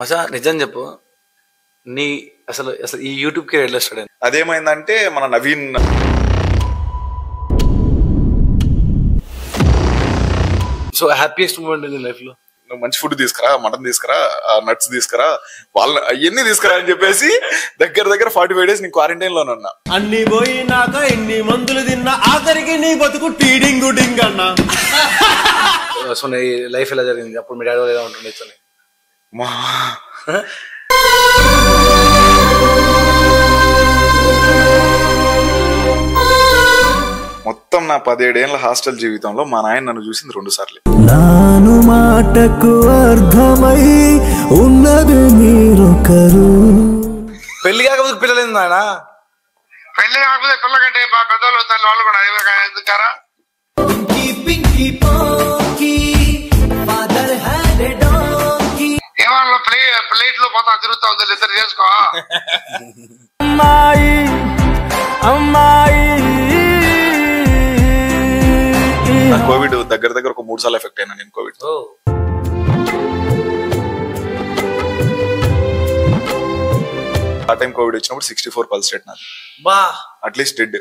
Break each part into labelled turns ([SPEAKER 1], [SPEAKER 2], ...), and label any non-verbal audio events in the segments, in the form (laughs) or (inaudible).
[SPEAKER 1] మచా నిజం చెప్పు. నీ అసలు అసలు ఈ యూట్యూబ్కి స్టార్ట్ అయింది?
[SPEAKER 2] అదేమైందంటే మన నవీన్
[SPEAKER 1] సో హ్యాపీయెస్ట్ మూమెంట్ నీ లైఫ్లో?
[SPEAKER 2] నువ్వు మంచి ఫుడ్ తీసుకురా మటన్ తీసుకురా నట్స్ తీసుకురా వాళ్ళ అవన్నీ తీసుకురా అని చెప్పేసి దగ్గర దగ్గర ఫార్టీ ఫైవ్ డేస్ నేను క్వారంటైన్లోనే ఉన్నా.
[SPEAKER 3] అన్ని పోయినాక ఎన్ని మందులు తిన్నా ఆఖరికి నీ బతుకు టీడింగు డింగ్ అన్నా (laughs)
[SPEAKER 1] సో నీ లైఫ్ ఎలా జరిగింది? అప్పుడు మీ డాడీ వాళ్ళు ఎలా ఉంటుండే
[SPEAKER 2] మొత్తం నా పదిహేడేళ్ళ హాస్టల్ జీవితంలో మా నాయన నన్ను చూసింది రెండు సార్లు.
[SPEAKER 4] నాను మాటకు అర్థమై ఉన్నది మీరొకరు.
[SPEAKER 1] పెళ్ళి కాకపోతే పిల్లలేదు నాయన?
[SPEAKER 5] పెళ్ళి కాకపోతే పిల్ల కంటే మా పెద్దోళ్ళు తల్లి వాళ్ళు కూడా అదే ఎందుకారా పోతా తిరుగుతా ఉంది ఇద్దరు చేసుకో.
[SPEAKER 4] అమ్మాయి అమ్మాయి.
[SPEAKER 2] కోవిడ్ దగ్గర దగ్గర ఒక మూడు సార్లు ఎఫెక్ట్ అయినా నేను కోవిడ్. ఆ టైం కోవిడ్ వచ్చినప్పుడు సిక్స్టీ ఫోర్ పల్స్ రేట్ నాది.
[SPEAKER 1] బా.
[SPEAKER 2] At least dead.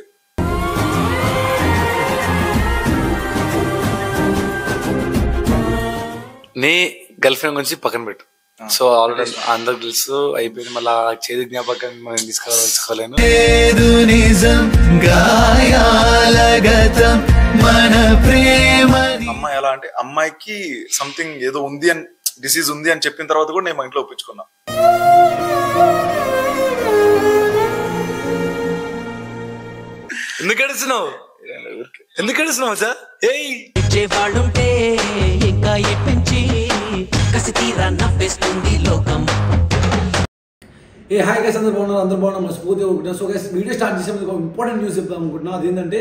[SPEAKER 1] నీ గర్ల్ ఫ్రెండ్ గురించి పక్కన పెట్టు. సో ఆల్రెడీ అందరికి తెలుసు అయిపోయింది. మళ్ళీ చేదు జ్ఞాపకం మనం
[SPEAKER 4] ప్రేమని
[SPEAKER 2] అమ్మాయి ఎలా అంటే అమ్మాయికి సంథింగ్ ఏదో ఉంది అని డిసీజ్ ఉంది అని చెప్పిన తర్వాత కూడా నేను మా ఇంట్లో ఒప్పించుకున్నా.
[SPEAKER 1] ఎందుకు ఏడుస్తున్నావు? ఎందుకు ఏడుస్తున్నావు సార్? ఏయ్!
[SPEAKER 6] ఇచ్చేవాళ్ళుంటే ఇంకా ఎప్పించి కసి తీరా నవ్వేస్తుంది లోకం.
[SPEAKER 7] ఏ హాయ్ గైస్ అందరు బాగున్నారు? అందరు బాగున్నారు? మన స్ఫూర్తి ఒకటి. సో గైస్ వీడియో స్టార్ట్ చేసే ఒక ఇంపార్టెంట్ న్యూస్ చెప్తాం అనుకుంటున్నా. అదేంటంటే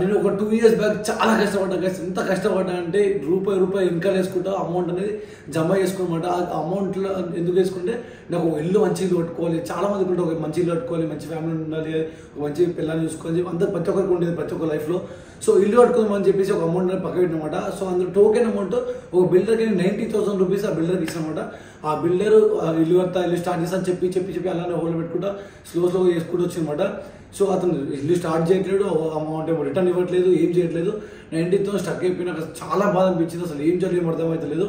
[SPEAKER 7] నేను ఒక టూ ఇయర్స్ బ్యాక్ చాలా కష్టపడ్డా గైస్ ఎంత కష్టపడ్డా అంటే రూపాయి రూపాయి ఇన్కమ్ వేసుకుంటా అమౌంట్ అనేది జమ చేసుకోమాట ఆ అమౌంట్లో ఎందుకు వేసుకుంటే నాకు ఒక ఇల్లు మంచి ఇల్లు కట్టుకోవాలి. చాలా మంది కూడా ఒక మంచి ఇల్లు కట్టుకోవాలి మంచి ఫ్యామిలీ ఉండాలి ఒక మంచి పిల్లల్ని చూసుకోవాలి. అంత ప్రతి ఒక్కరికి ఉండేది ప్రతి ఒక్క లైఫ్లో సో ఇల్లు కట్టుకుందామని చెప్పేసి ఒక అమౌంట్ పక్క పెట్టినమాట. సో అందులో టోకెన్ అమౌంట్ ఒక బిల్డర్కి నైంటీ థౌసండ్ రూపీస్ ఆ బిల్డర్కి ఇచ్చినమాట ఆ బిల్డర్ ఇల్లు కడతా ఇల్లు స్టార్ట్ చేస్తా అని చెప్పి చెప్పి చెప్పి అలానే హోల్డ్ పెట్టుకుంటా స్లో స్లో చేసుకుంటూ వచ్చిందన్నమాట. సో అతను ఇల్లు స్టార్ట్ చేయట్లేడు అమౌంట్ ఏమో రిటర్న్ ఇవ్వట్లేదు ఏం చేయట్లేదు. నైన్టీతో స్టక్ అయిపోయి నాకు చాలా బాధ అనిపించింది అసలు ఏం చేయాలి అర్థమవుతలేదు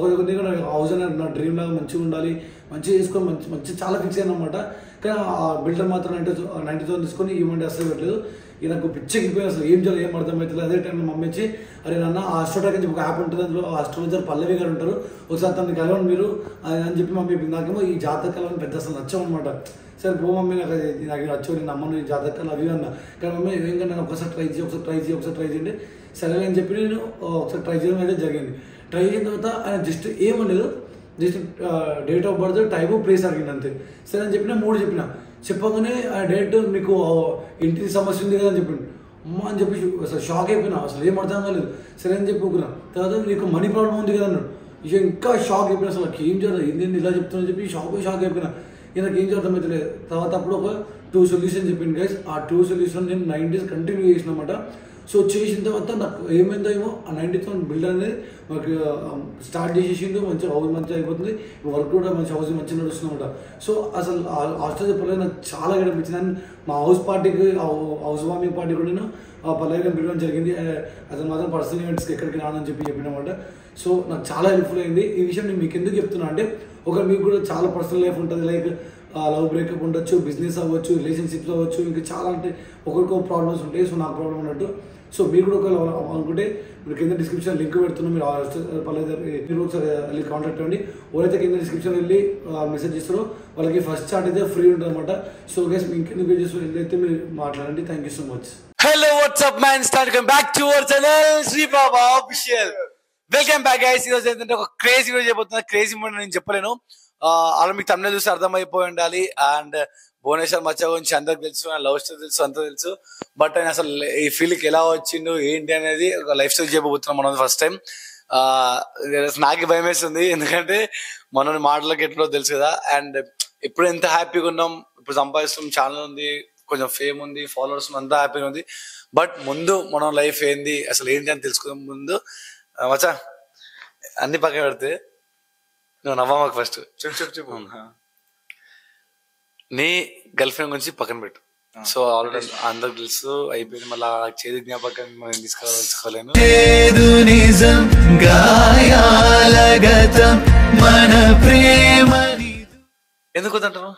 [SPEAKER 7] ఒక దగ్గర హౌస్ అనేది నా డ్రీమ్ లాగా మంచిగా ఉండాలి మంచిగా చేసుకొని మంచి మంచి చాలా ఫిక్స్ అయ్యాను అనమాట కానీ ఆ బిల్డర్ మాత్రం నైన్టీ నైన్టీ థౌసండ్ తీసుకొని ఇవ్వండి అసలు పెట్టలేదు నాకు పిచ్చెక్కిపోయి అసలు ఏం చేయాలి ఏం అర్థమవుతుంది అదే టైంలో మమ్మీ వచ్చి అరే నాన్న ఆ అస్ట్రోటాక్ అని చెప్పి ఒక యాప్ ఉంటుంది. అందులో ఆ అస్ట్రాలజర్ పల్లవి గారు ఉంటారు. ఒకసారి తనని కలవండి మీరు. అని చెప్పి మమ్మీ నాకేమో ఈ జాతకాలు పెద్ద అసలు నచ్చవు అనమాట సరే పో మమ్మీ నాకు నాకు నచ్చవు నేను నమ్మను ఈ జాతకాలు అవి అన్న. కానీ మమ్మీ ఏం నేను ఒకసారి ట్రై చేయి ఒకసారి ట్రై చేయి ఒకసారి ట్రై చేయండి. సరే అని చెప్పి నేను ఒకసారి ట్రై చేయడం అయితే జరిగింది. ట్రై చేసిన తర్వాత ఆయన just ఏమలేదు just date of birth type place అడిగింది అంతే. సరే అని చెప్పిన మూడు చెప్పిన. చెప్పగానే ఆ డేట్ మీకు ఇంటి సమస్య ఉంది కదా అని చెప్పిండు. అమ్మ అని చెప్పి అసలు షాక్ అయిపోయినా అసలు ఏం అర్థం కాలేదు. సరే అని చెప్పి ఊరుకున్నా తర్వాత నీకు మనీ ప్రాబ్లం ఉంది కదా అన్నాడు. ఇక ఇంకా షాక్ అయిపోయినా అసలు నాకు ఏం చేయాలి? ఏంది ఇలా చెప్తున్నా చెప్పి షాక్ షాక్ అయిపోయినా. ఇక నాకు ఏం చేయాలి అర్థమవుతలేదు తర్వాత అప్పుడు ఒక టూ సొల్యూషన్ చెప్పింది గైస్ ఆ టూ సొల్యూషన్ నేను నైన్ డేస్ కంటిన్యూ చేసినమాట సో చేసిన తర్వాత నాకు ఏమైందో ఏమో ఆ నైంటీ థౌసండ్ బిల్డ్ అనేది మాకు స్టార్ట్ చేసేసిండు మంచిగా హౌస్ మంచిగా అయిపోతుంది. వర్క్ కూడా మంచి హౌస్ మంచిగా నడుస్తుందన్నమాట. సో అసలు హాస్టల్ చెప్పలేదు నాకు చాలా కనిపించింది అండ్ మా హౌస్ పార్టీకి హౌస్ వార్మింగ్ పార్టీ కూడా నేను పల్లవి గారిని పిలవడం జరిగింది. అసలు అతను మాత్రం పర్సనల్ ఈవెంట్స్కి ఎక్కడికి రానని చెప్పి చెప్పినమాట. సో నాకు చాలా హెల్ప్ఫుల్ అయింది. ఈ విషయం నేను మీకు ఎందుకు చెప్తున్నా అంటే ఒక మీకు కూడా చాలా పర్సనల్ లైఫ్ ఉంటుంది. లైక్ లవ్ బ్రేకప్ ఉండొచ్చు బిజినెస్ అవ్వచ్చు రిలేషన్షిప్స్ అవ్వచ్చు ఇంకా చాలా అంటే ఒకరికో ప్రాబ్లమ్స్ ఉంటాయి. సో నాకు ప్రాబ్లం ఉన్నట్టు. సో మీరు కూడా ఒకవేళ అనుకుంటే మీరు కింద డిస్క్రిప్షన్ లింక్ పెడుతున్నాం. మీరు పర్లేదు మీరు ఒకసారి వెళ్ళి కాంటాక్ట్ అవ్వండి. ఎవరైతే కింద డిస్క్రిప్షన్ వెళ్ళి మెసేజ్ చేస్తారో వాళ్ళకి ఫస్ట్ చార్ట్ అయితే ఫ్రీ ఉంటుంది అనమాట సో గైస్ మీ ఇంకెందుకు పేజెస్ వెళ్ళైతే మీరు మాట్లాడండి. Thank you so much
[SPEAKER 1] hello what's up man start back to our channel Shri Baba official welcome back guys ఈరోజు ఏంటంటే ఒక క్రేజీ వీడియో చెప్పబోతున్నా. క్రేజీ మూమెంట్ నేను చెప్పలేను. అలా మీకు తమిళ చూసి అర్థమైపోయి ఉండాలి. అండ్ భువనేశ్వర్ మచ్చ గురించి అందరికి తెలుసు లవ్ స్టోరీ తెలుసు అంతా తెలుసు. బట్ ఆయన అసలు ఈ ఫీల్డ్కి ఎలా వచ్చిండు ఏంటి అనేది ఒక లైఫ్ స్టైల్ చేయబోతున్నాం మనం ఫస్ట్ టైం నాకు భయం వేస్తుంది ఎందుకంటే మన మాటలకు ఎట్లా తెలుసు కదా. అండ్ ఇప్పుడు ఎంత హ్యాపీగా ఉన్నాం ఇప్పుడు సంపాదిస్తున్నాం ఛానల్ ఉంది కొంచెం ఫేమ్ ఉంది ఫాలోవర్స్ అంతా హ్యాపీగా ఉంది. బట్ ముందు మనం లైఫ్ ఏంది అసలు ఏంటి అని తెలుసుకునే ముందు మచ్చా అన్ని పక్కన పెడితే నువ్వు నవ్వా మాకు ఫస్ట్
[SPEAKER 2] చెప్పు చెప్పు చెప్పు.
[SPEAKER 1] నీ గర్ల్ ఫ్రెండ్ గురించి పక్కన పెట్టు. సో ఆల్రెడీ అందరికి తెలుసు అయిపోయింది. మళ్ళీ ఆ చేదు జ్ఞాపకం మనం తీసుకురావాల్సుకోలేను
[SPEAKER 4] లేదు నిజం గాయాల గతం మన ప్రేమని
[SPEAKER 1] ఎందుకు వద్దంటారు?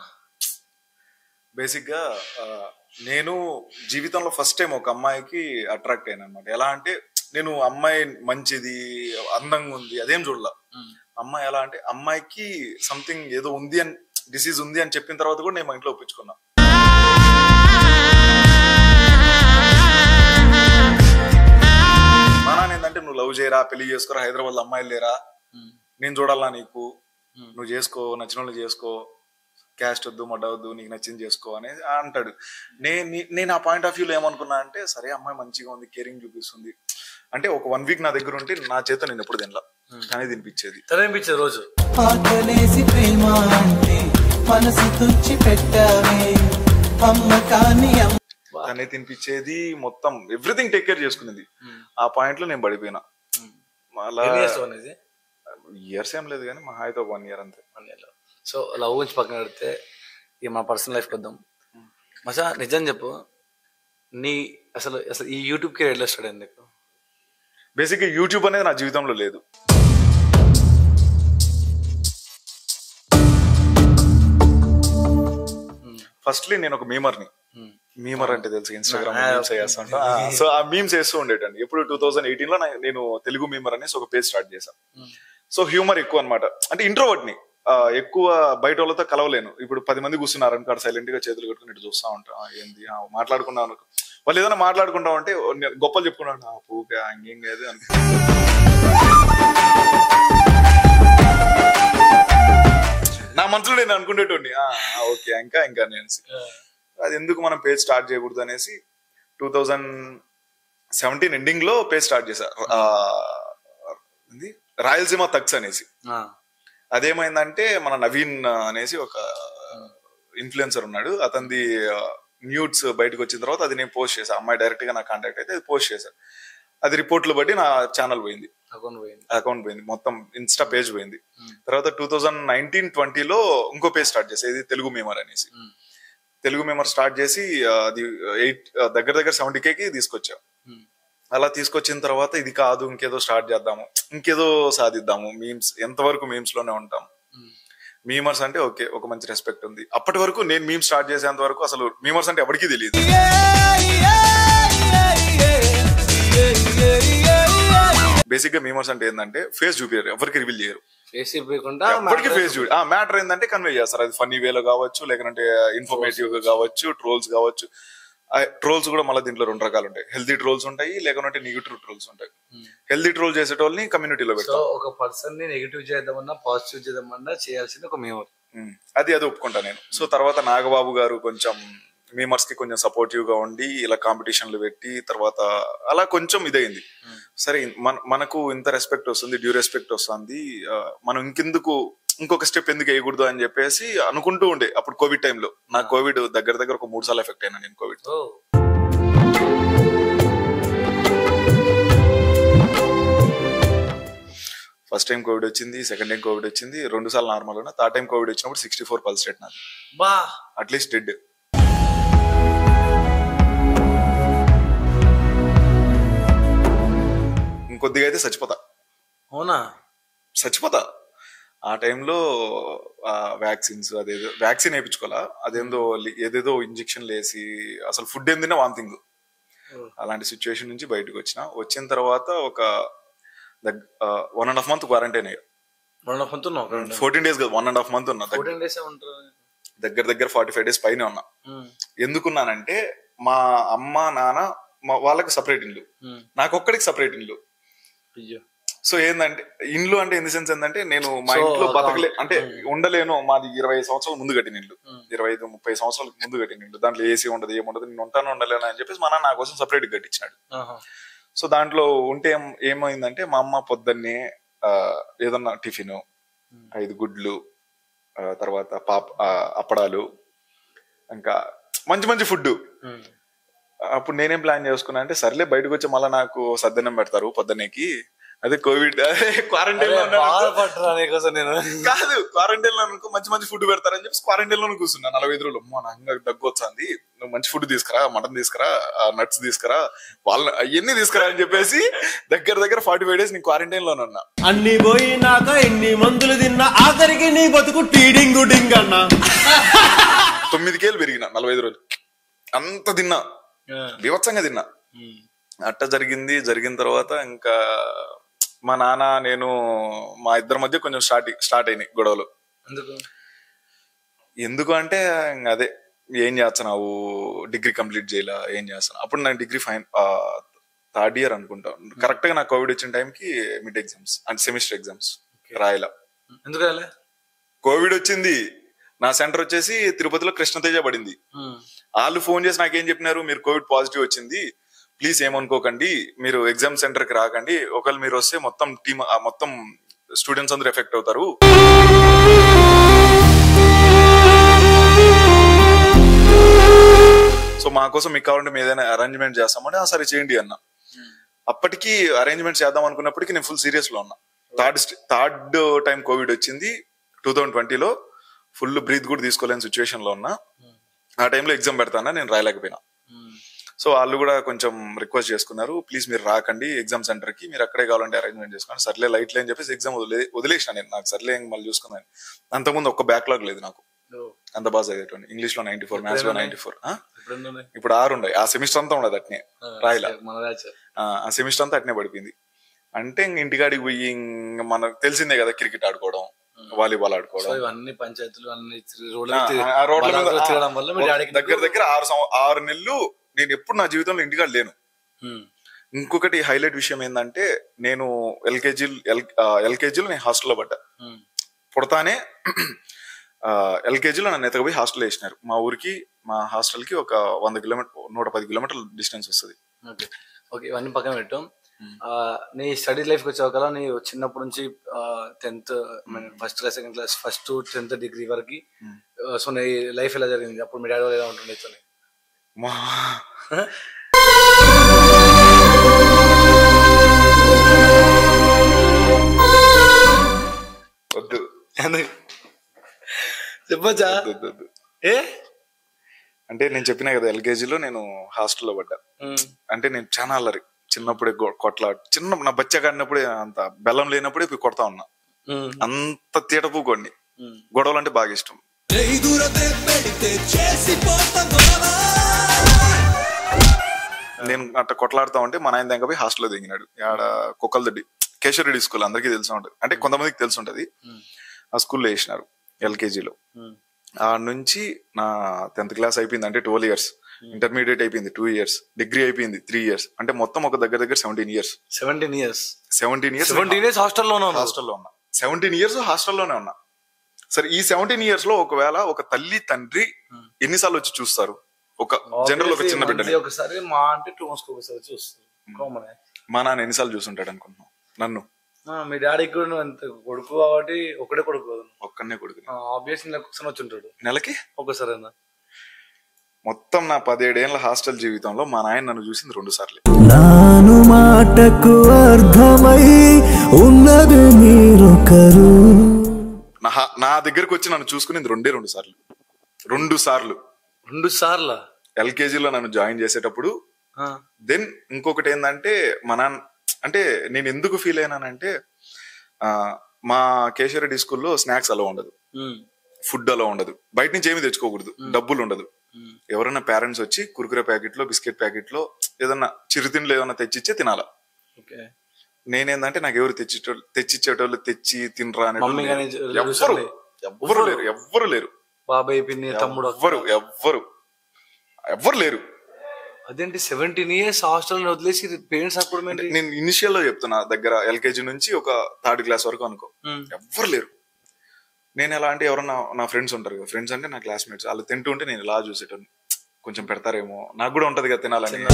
[SPEAKER 2] బేసిక్గా ఆ, నేను జీవితంలో ఫస్ట్ టైం ఒక అమ్మాయికి అట్రాక్ట్ అయ్యాను అనమాట ఎలా అంటే నేను అమ్మాయి మంచిది అందంగా ఉంది అదేం చూడలా. అమ్మాయి ఎలా అంటే అమ్మాయికి సంథింగ్ ఏదో ఉంది అని డిసీజ్ ఉంది అని చెప్పిన తర్వాత కూడా నేను మా ఇంట్లో ఒప్పించుకున్నా. మా నాన్న ఏంటంటే నువ్వు లవ్ చేయరా పెళ్ళి చేసుకోరా హైదరాబాద్లో అమ్మాయిలు లేరా? నేను చూడాలా నీకు? నువ్వు చేసుకో నచ్చిన వాళ్ళు చేసుకో క్యాస్ట్ వద్దు మడ్డ వద్దు నీకు నచ్చింది చేసుకో అనేది అంటాడు. నేను నేను ఆ పాయింట్ ఆఫ్ వ్యూలో ఏమనుకున్నా అంటే సరే అమ్మాయి మంచిగా ఉంది కేరింగ్ చూపిస్తుంది. అంటే ఒక వన్ వీక్ నా దగ్గర ఉంటే నా చేత నేను ఎప్పుడు తినలా. కానీ తినిపించేది.
[SPEAKER 1] తరలింపించే రోజు.
[SPEAKER 4] ఆకలేసి ప్రేమ అంటే మనసు తుచ్చి పెట్టావే అమ్మ కాని అమ్మ
[SPEAKER 2] తనే తినిపించేది మొత్తం ఎవ్రీథింగ్ టేక్ కేర్ చేసుకునేది. ఆ పాయింట్లో నేను పడిపోయినా. అలా ఇయర్స్ ఏం లేదు కానీ మా హాయితో వన్ ఇయర్ అంతే.
[SPEAKER 1] వన్ ఇయర్లో సో లవ్ గురించి పక్కన పెడితే ఇక మా పర్సనల్ లైఫ్కి వద్దాం మసా నిజం చెప్పు. నీ అసలు అసలు ఈ యూట్యూబ్కి ఎట్లా స్టార్ట్ అయింది నీకు?
[SPEAKER 2] బేసిక్గా యూట్యూబ్ అనేది నా జీవితంలో లేదు. ఫస్ట్లీ నేను ఒక మీమర్ని మీమర్ అంటే తెలుసు ఇన్స్టాగ్రామ్ మీమ్స్ సో ఆ మీమ్స్ వేస్తూ ఉండేటండి. ఎప్పుడు టూ థౌసండ్ ఎయిటీన్లో నేను తెలుగు మీమర్ అనేసి ఒక పేజ్ స్టార్ట్ చేశాను సో హ్యూమర్ ఎక్కువ అనమాట అంటే ఇంట్రోవర్ట్ని. ఆ, ఎక్కువ బయట వాళ్ళతో కలవలేను. ఇప్పుడు పది మంది కూర్చున్నారు అనుకో సైలెంట్గా చేతులు కట్టుకుని ఇటు చూస్తా ఉంటా. ఏంది? ఆ, మాట్లాడుకున్నాం అనుకో. వాళ్ళు ఏదైనా మాట్లాడుకుంటా నేను గొప్పలు చెప్పుకున్నాను పూగా ఇంకేం లేదు అనుకో నా మనసులో నేను అనుకునేటోడిని ఓకే ఇంకా ఇంకా నేను అది ఎందుకు మనం పేజ్ స్టార్ట్ చేయకూడదు అనేసి టూ థౌజండ్ సెవెంటీన్ ఎండింగ్లో పేజ్ స్టార్ట్ చేశా. ఆ, ఏంది? రాయలసీమ తక్స్ అనేసి. అదేమైందంటే మన నవీన్ అనేసి ఒక ఇన్ఫ్లుయెన్సర్ ఉన్నాడు. అతనిది న్యూడ్స్ బయటకు వచ్చిన తర్వాత అది నేను పోస్ట్ చేశాను అమ్మాయి డైరెక్ట్గా నా కాంటాక్ట్ అయితే అది పోస్ట్ చేశాను అది రిపోర్ట్లు బట్టి నా ఛానల్ పోయింది.
[SPEAKER 1] అకౌంట్ పోయింది.
[SPEAKER 2] అకౌంట్ పోయింది. మొత్తం ఇన్స్టా పేజ్ పోయింది. తర్వాత టూ థౌజండ్ నైన్టీన్ ట్వంటీలో ఇంకో పేజ్ స్టార్ట్ చేసి ఇది తెలుగు మేమర్ అనేసి. తెలుగు మేమర్ స్టార్ట్ చేసి అది ఎయిట్ దగ్గర దగ్గర సెవెంటీ కేకి తీసుకొచ్చాం. అలా తీసుకొచ్చిన తర్వాత ఇది కాదు ఇంకేదో స్టార్ట్ చేద్దాము. ఇంకేదో సాధిద్దాము. మీమ్స్ ఎంతవరకు మీమ్స్లోనే ఉంటాం. మీమర్స్ అంటే ఓకే ఒక మంచి రెస్పెక్ట్ ఉంది. అప్పటి వరకు నేను మీమ్ స్టార్ట్ చేసేంత వరకు అసలు మీమర్స్ అంటే ఎవరికీ తెలియదు బేసిక్గా మీమర్స్ అంటే ఏంటంటే ఫేస్ చూపించారు ఎవరికి రివీల్ చేయరు.
[SPEAKER 1] ఫేస్
[SPEAKER 2] చూడు ఆ మ్యాటర్ ఏంటంటే కన్వే చేస్తారు. అది ఫన్నీ వేలో కావచ్చు లేకుంటే ఇన్ఫర్మేటివ్గా కావచ్చు ట్రోల్స్ కావచ్చు. ట్రోల్స్ కూడా మళ్ళీ దీంట్లో రెండు రకాలు ఉంటాయి. హెల్తీ ట్రోల్స్ ఉంటాయి లేకుంటే నెగిటివ్ ట్రోల్స్ ఉంటాయి. హెల్తీ ట్రోల్ చేసేటోళ్ళని కమ్యూనిటీలో
[SPEAKER 1] సో
[SPEAKER 2] పెడతాం.
[SPEAKER 1] ఒక పర్సన్ని నెగిటివ్ చేద్దామన్నా పాజిటివ్ చేద్దామన్నా చేయాల్సింది ఒక మేము
[SPEAKER 2] ఉమ్. అది అది ఒప్పుకుంటా నేను. సో తర్వాత నాగబాబు గారు కొంచెం మీమర్స్కి కొంచెం సపోర్టివ్గా ఉండి ఇలా కాంపిటీషన్లు పెట్టి తర్వాత అలా కొంచెం ఇదైంది. సరే మన మనకు ఇంత రెస్పెక్ట్ వస్తుంది డ్యూ రెస్పెక్ట్ వస్తుంది మనం ఇంకెందుకు ఇంకొక స్టెప్ ఎందుకు వేయకూడదు అని చెప్పేసి అనుకుంటూ ఉండే. అప్పుడు కోవిడ్ టైంలో నా కోవిడ్ దగ్గర దగ్గర ఒక మూడు సార్లు ఎఫెక్ట్ అయినా నేను కోవిడ్ ఫస్ట్ టైం కోవిడ్ వచ్చింది సెకండ్ టైం కోవిడ్ వచ్చింది రెండు సార్లు నార్మల్ ఉన్నా. థర్డ్ టైం కోవిడ్ వచ్చినప్పుడు సిక్స్టీ ఫోర్ పల్స్ రేట్ నాది.
[SPEAKER 1] బా.
[SPEAKER 2] అట్లీస్ట్ డెడ్ ఇంకొద్దిగా అయితే చచ్చిపోతా.
[SPEAKER 1] అవునా?
[SPEAKER 2] చచ్చిపోతా. ఆ టైంలో వ్యాక్సిన్స్ అదేదో వ్యాక్సిన్ వేయించుకోవాలా? అదేందో ఏదేదో ఇంజెక్షన్లు వేసి అసలు ఫుడ్ ఏం తిన్నా వాంతింగ్. అలాంటి సిచ్యువేషన్ నుంచి బయటకు వచ్చిన. వచ్చిన తర్వాత ఒక one and half month quarantine అయ్యా.
[SPEAKER 1] వన్ అంటున్నావు
[SPEAKER 2] ఫోర్టీన్ డేస్ కదా వన్ అండ్ హాఫ్ మంత్ ఉన్నా. దగ్గర- దగ్గర దగ్గర ఫార్టీ ఫైవ్ డేస్ పైన ఉన్నా.
[SPEAKER 1] ఉమ్,
[SPEAKER 2] ఎందుకున్నానంటే మా అమ్మ నాన్న మా వాళ్ళకి సపరేట్ ఇల్లు. నాకు ఒక్కడికి సపరేట్ ఇల్లు.
[SPEAKER 1] అయ్యో.
[SPEAKER 2] సో ఏంటంటే ఇల్లు అంటే ఇన్ ది సెన్స్ ఏంటంటే నేను మా ఇంట్లో బతకలే అంటే ఉండలేను మాది ఇరవై సంవత్సరాలు ముందు కట్టిన ఇల్లు ఇరవై ఐదు ముప్పై సంవత్సరాల ముందు కట్టిన ఇల్లు దాంట్లో ఏసీ ఉండదు ఏముండదు నేను ఉంటాను ఉండలేను అని చెప్పేసి మా నాన్న నా కోసం సపరేట్ కట్టించినాడు.
[SPEAKER 1] ఆహా.
[SPEAKER 2] సో దాంట్లో ఉంటే ఏమైందంటే మా అమ్మ పొద్దున్నే ఏదన్నా టిఫిన్ ఐదు గుడ్లు తర్వాత పాప అప్పడాలు ఇంకా మంచి మంచి ఫుడ్ అప్పుడు నేనేం ప్లాన్ చేసుకున్నా అంటే సర్లే బయటకు వచ్చి మళ్ళీ నాకు సద్దనం పెడతారు పొద్దున్నేకి. అదే కోవిడ్. అదే
[SPEAKER 1] క్వారంటైన్లో నీకోసం నేను.
[SPEAKER 2] కాదు క్వారంటైన్లో అనుకో మంచి మంచి ఫుడ్ పెడతారని చెప్పి క్వారంటైన్లో కూర్చున్నా. నలభై ఐదు రోజులు. అమ్మో నాకు దగ్గు వచ్చింది నువ్వు మంచి ఫుడ్ తీసుకురా మటన్ తీసుకురా నట్స్ తీసుకురా వాళ్ళ అవన్నీ తీసుకురా అని చెప్పేసి దగ్గర దగ్గర ఫార్టీ ఫైవ్ డేస్ నేను క్వారంటైన్లోనే ఉన్నా.
[SPEAKER 3] అన్ని పోయినాక ఎన్ని మందులు తిన్నా ఆఖరికి నీ బతుకు టీడింగు డింగ్ అన్నా.
[SPEAKER 2] తొమ్మిది కేలు పెరిగిన నలభై ఐదు రోజులు. అంత తిన్నా. వివత్సంగా తిన్నా. అట్ట జరిగింది. జరిగిన తర్వాత ఇంకా మా నాన్న నేను మా ఇద్దరి మధ్య కొంచెం స్టార్ట్ స్టార్ట్ అయినాయి గొడవలు.
[SPEAKER 1] ఎందుకు?
[SPEAKER 2] అంటే అదే ఏం చేస్తున్నావు? డిగ్రీ కంప్లీట్ చేయలా? ఏం చేస్తున్నా అప్పుడు నేను డిగ్రీ ఫైన్ థర్డ్ ఇయర్ అనుకుంటా. కరెక్ట్గా నాకు కోవిడ్ వచ్చిన టైంకి mid exams and semester exams రాయలా.
[SPEAKER 1] ఎందుకు రాలే
[SPEAKER 2] కోవిడ్ వచ్చింది. నా సెంటర్ వచ్చేసి తిరుపతిలో కృష్ణతేజ పడింది. వాళ్ళు ఫోన్ చేసి నాకేం చెప్పినారు? మీరు కోవిడ్ పాజిటివ్ వచ్చింది. ప్లీజ్ ఏమనుకోకండి మీరు ఎగ్జామ్ సెంటర్కి రాకండి ఒకవేళ మీరు వస్తే మొత్తం టీమ్ మొత్తం స్టూడెంట్స్ అందరూ ఎఫెక్ట్ అవుతారు. సో మా కోసం మీకు కావాలంటే మేము ఏదైనా అరేంజ్మెంట్ చేస్తామంటే "ఆ, సరే చేయండి అన్న. అప్పటికి అరేంజ్మెంట్ చేద్దాం అనుకున్నప్పటికీ నేను ఫుల్ సీరియస్లో ఉన్నా థర్డ్ థర్డ్ టైం కోవిడ్ వచ్చింది టూ థౌజండ్ ట్వంటీలో ఫుల్ బ్రీత్ కూడా తీసుకోలేని సిచ్యువేషన్లో ఉన్నా. ఆ టైంలో ఎగ్జామ్ పెడతానా నేను రాయలేకపోయినా. సో వాళ్ళు కూడా కొంచెం రిక్వెస్ట్ చేసుకున్నారు. ప్లీజ్ మీరు రాకండి ఎగ్జామ్ సెంటర్కి. మీరు అక్కడే కావాలంటే అరేంజ్మెంట్ చేసుకోండి. సర్లే లైట్ అని చెప్పేసి ఎగ్జామ్ వదిలే వదిలేసిన నేను. నాకు సర్లే మళ్ళీ చూసుకున్నాను అంతకుముందు ఒక్క బ్యాక్లాగ్ లేదు నాకు. అంత బాగా చదివేటండి ఇంగ్లీష్లో నైన్టీ ఫోర్ మ్యాథ్స్లో నైన్టీ ఫోర్ ఇప్పుడు ఆరు ఉన్నాయి ఆ సెమిస్టర్ అంతా ఉండదు అట్నే. రాయలా. ఆ, సెమిస్టర్ అంతా అట్నే పడిపోయింది. అంటే ఇంక ఇంటికాడికి పోయి మనకు తెలిసిందే కదా క్రికెట్ ఆడుకోవడం వాలీబాల్ ఆడుకోవడం.
[SPEAKER 1] ఇవన్నీ పంచాయతీలు అన్ని రోడ్ల మీద
[SPEAKER 2] దగ్గర దగ్గర ఆరు ఆరు నెలలు నేను ఎప్పుడు నా జీవితంలో ఇంటికాడ లేను. ఇంకొకటి హైలైట్ విషయం ఏంటంటే నేను ఎల్కేజీ ఎల్కేజీలో నేను హాస్టల్లో పడ్డా. పుడతానే ఎల్కేజీలో నన్ను ఎతకపోయి హాస్టల్ వేసినారు. మా ఊరికి మా హాస్టల్కి ఒక వంద కిలోమీటర్ నూట పది కిలోమీటర్ల డిస్టెన్స్ వస్తుంది.
[SPEAKER 1] ఓకే. ఇవన్నీ పక్కన పెట్టు. నీ స్టడీ లైఫ్కి వచ్చావు కదా నీ చిన్నప్పటి నుంచి tenth first class second class first tenth degree వరకు సో నీ లైఫ్ ఎలా జరిగింది? అప్పుడు మీ డాడీ ఎలా ఉంటుండే?
[SPEAKER 2] మా వద్దు?
[SPEAKER 1] చెప్పొచ్చా. ఏ
[SPEAKER 2] అంటే నేను చెప్పినా కదా ఎల్కేజీలో నేను హాస్టల్లో పడ్డా. అంటే నేను చాలా అల్లరి చిన్నప్పుడే కొట్లా చిన్న నా బచ్చ కాడినప్పుడే అంత బెల్లం లేనప్పుడే పోయి కొడతా ఉన్నా. అంత తీటపు కొన్ని
[SPEAKER 1] ఉమ్.
[SPEAKER 2] గొడవలు అంటే బాగా ఇష్టం నేను అట్లా కొట్లాడుతా ఉంటే మా నాయన దగ్గర పోయి హాస్టల్లో దిగినాడు. ఆడ కుక్కలదొడ్డి కేశవరెడ్డి స్కూల్ అందరికీ తెలిసి ఉంటది. అంటే కొంతమందికి తెలిసి ఉంటది. ఆ స్కూల్లో వేసినారు ఎల్కేజీలో. ఆ నుంచి నా టెన్త్ క్లాస్ అయిపోయింది అంటే ట్వెల్వ్ ఇయర్స్. ఇంటర్మీడియట్ అయిపోయింది టూ ఇయర్స్. డిగ్రీ అయిపోయింది త్రీ ఇయర్స్. అంటే మొత్తం ఒక దగ్గర దగ్గర seventeen years.
[SPEAKER 1] Seventeen years.
[SPEAKER 2] Seventeen years
[SPEAKER 1] seventeen years హాస్టల్లోనే
[SPEAKER 2] హాస్టల్లో ఉన్నా. సెవెంటీన్ ఇయర్స్ హాస్టల్లోనే ఉన్నా. సరే ఈ సెవెంటీన్ ఇయర్స్లో ఒకవేళ ఒక తల్లి తండ్రి ఎన్నిసార్లు వచ్చి చూస్తారు? ఒక జనరల్ ఒక చిన్న బిడ్డని.
[SPEAKER 1] Monthly ఒకసారి మా అంటే టూ మంత్స్ ఒకసారి చూస్తారు కామన్.
[SPEAKER 2] మా నాన్న ఎన్నిసార్లు చూసుంటాడు అనుకుంటున్నాం నన్ను.
[SPEAKER 1] మీ డాడీకి కూడా నువ్వు ఎంత కొడుకు కాబట్టి ఒకటే కొడుకు కదా
[SPEAKER 2] ఒక్కనే కొడుకుని
[SPEAKER 1] ఆబ్వియస్లీ ఒకసారి వచ్చి ఉంటాడు
[SPEAKER 2] నెలకి?
[SPEAKER 1] ఒకసారి అన్న.
[SPEAKER 2] మొత్తం నా పదిహేడేళ్ళ హాస్టల్ జీవితంలో మా నాయన నన్ను చూసింది రెండు సార్లు.
[SPEAKER 4] నాను మాటకు అర్థమై ఉన్నది మీరొకరు.
[SPEAKER 2] నా దగ్గరకు వచ్చి నన్ను చూసుకునేది రెండే రెండు సార్లు. రెండు సార్లు.
[SPEAKER 1] రెండు సార్లా.
[SPEAKER 2] ఎల్కేజీలో నన్ను జాయిన్ చేసేటప్పుడు దెన్ ఇంకొకటి ఏంటంటే మా నాన్న అంటే నేను ఎందుకు ఫీల్ అయినానంటే ఆ, మా కేశవరెడ్డి స్కూల్లో స్నాక్స్ అలా ఉండదు. ఫుడ్ అలా ఉండదు. బయట నుంచి ఏమి తెచ్చుకోకూడదు. డబ్బులు ఉండదు. ఎవరైనా పేరెంట్స్ వచ్చి కురుకురే ప్యాకెట్లో బిస్కెట్ ప్యాకెట్లో ఏదన్నా చిరుతిండ్లు ఏదన్నా తెచ్చిచ్చే తినాలా.
[SPEAKER 1] ఓకే.
[SPEAKER 2] నేనేందంటే నాకు ఎవరు తెచ్చిటోళ్ళు తెచ్చిచ్చేటోళ్ళు తెచ్చి తినరా. లేరు. ఎవ్వరు. ఎవ్వరు లేరు. ఎవ్వరు లేరు.
[SPEAKER 1] బాబాయ్ పిన్ని తమ్ముడు.
[SPEAKER 2] ఎవ్వరు ఎవ్వరు. ఎవ్వరు లేరు.
[SPEAKER 1] అదేంటి సెవెంటీన్ ఇయర్స్ హాస్టల్ వదిలేసి పేరెంట్స్ అప్పుడు
[SPEAKER 2] నేను ఇనిషియల్లో చెప్తున్నా దగ్గర ఎల్కేజీ నుంచి ఒక థర్డ్ క్లాస్ వరకు అనుకో. ఎవ్వరు లేరు. నేను ఎలా అంటే ఎవరన్నా నా ఫ్రెండ్స్ ఉంటారు కదా ఫ్రెండ్స్ అంటే నా క్లాస్మేట్స్ వాళ్ళు తింటూ ఉంటే నేను ఇలా చూసేటోని? కొంచెం పెడతారేమో. నాకు కూడా ఉంటది కదా తినాలని.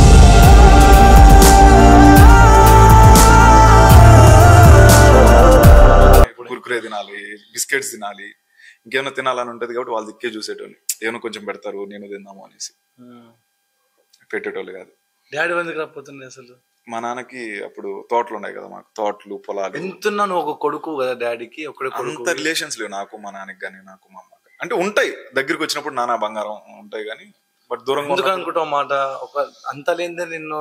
[SPEAKER 2] కుర్కురే తినాలి బిస్కెట్స్ తినాలి. ఇంకేమైనా తినాలని ఉంటది కాబట్టి వాళ్ళ దిక్కే చూసేటోని. ఏమైనా కొంచెం పెడతారు నేను తిందాము అనేసి. పెట్టేటోళ్ళు కాదు.
[SPEAKER 1] డాడీ ఎందుకు రాకపోతుండే అసలు?
[SPEAKER 2] మా నాన్నకి అప్పుడు తోటలు ఉన్నాయి కదా మాకు. తోటలు పొలాలు.
[SPEAKER 1] ఎంతున్నా నువ్వు ఒక కొడుకు కదా డాడీకి ఒకడే కొడుకు.
[SPEAKER 2] అంత రిలేషన్స్ లేవు నాకు మా నాన్నకి కానీ నాకు మా అమ్మకి అంటే ఉంటాయి దగ్గరికి వచ్చినప్పుడు నాన్న బంగారం ఉంటాయి కానీ బట్ దూరంగా
[SPEAKER 1] ఎందుకు అనుకుంటావు మాట? ఒక అంత లేనిదే నిన్ను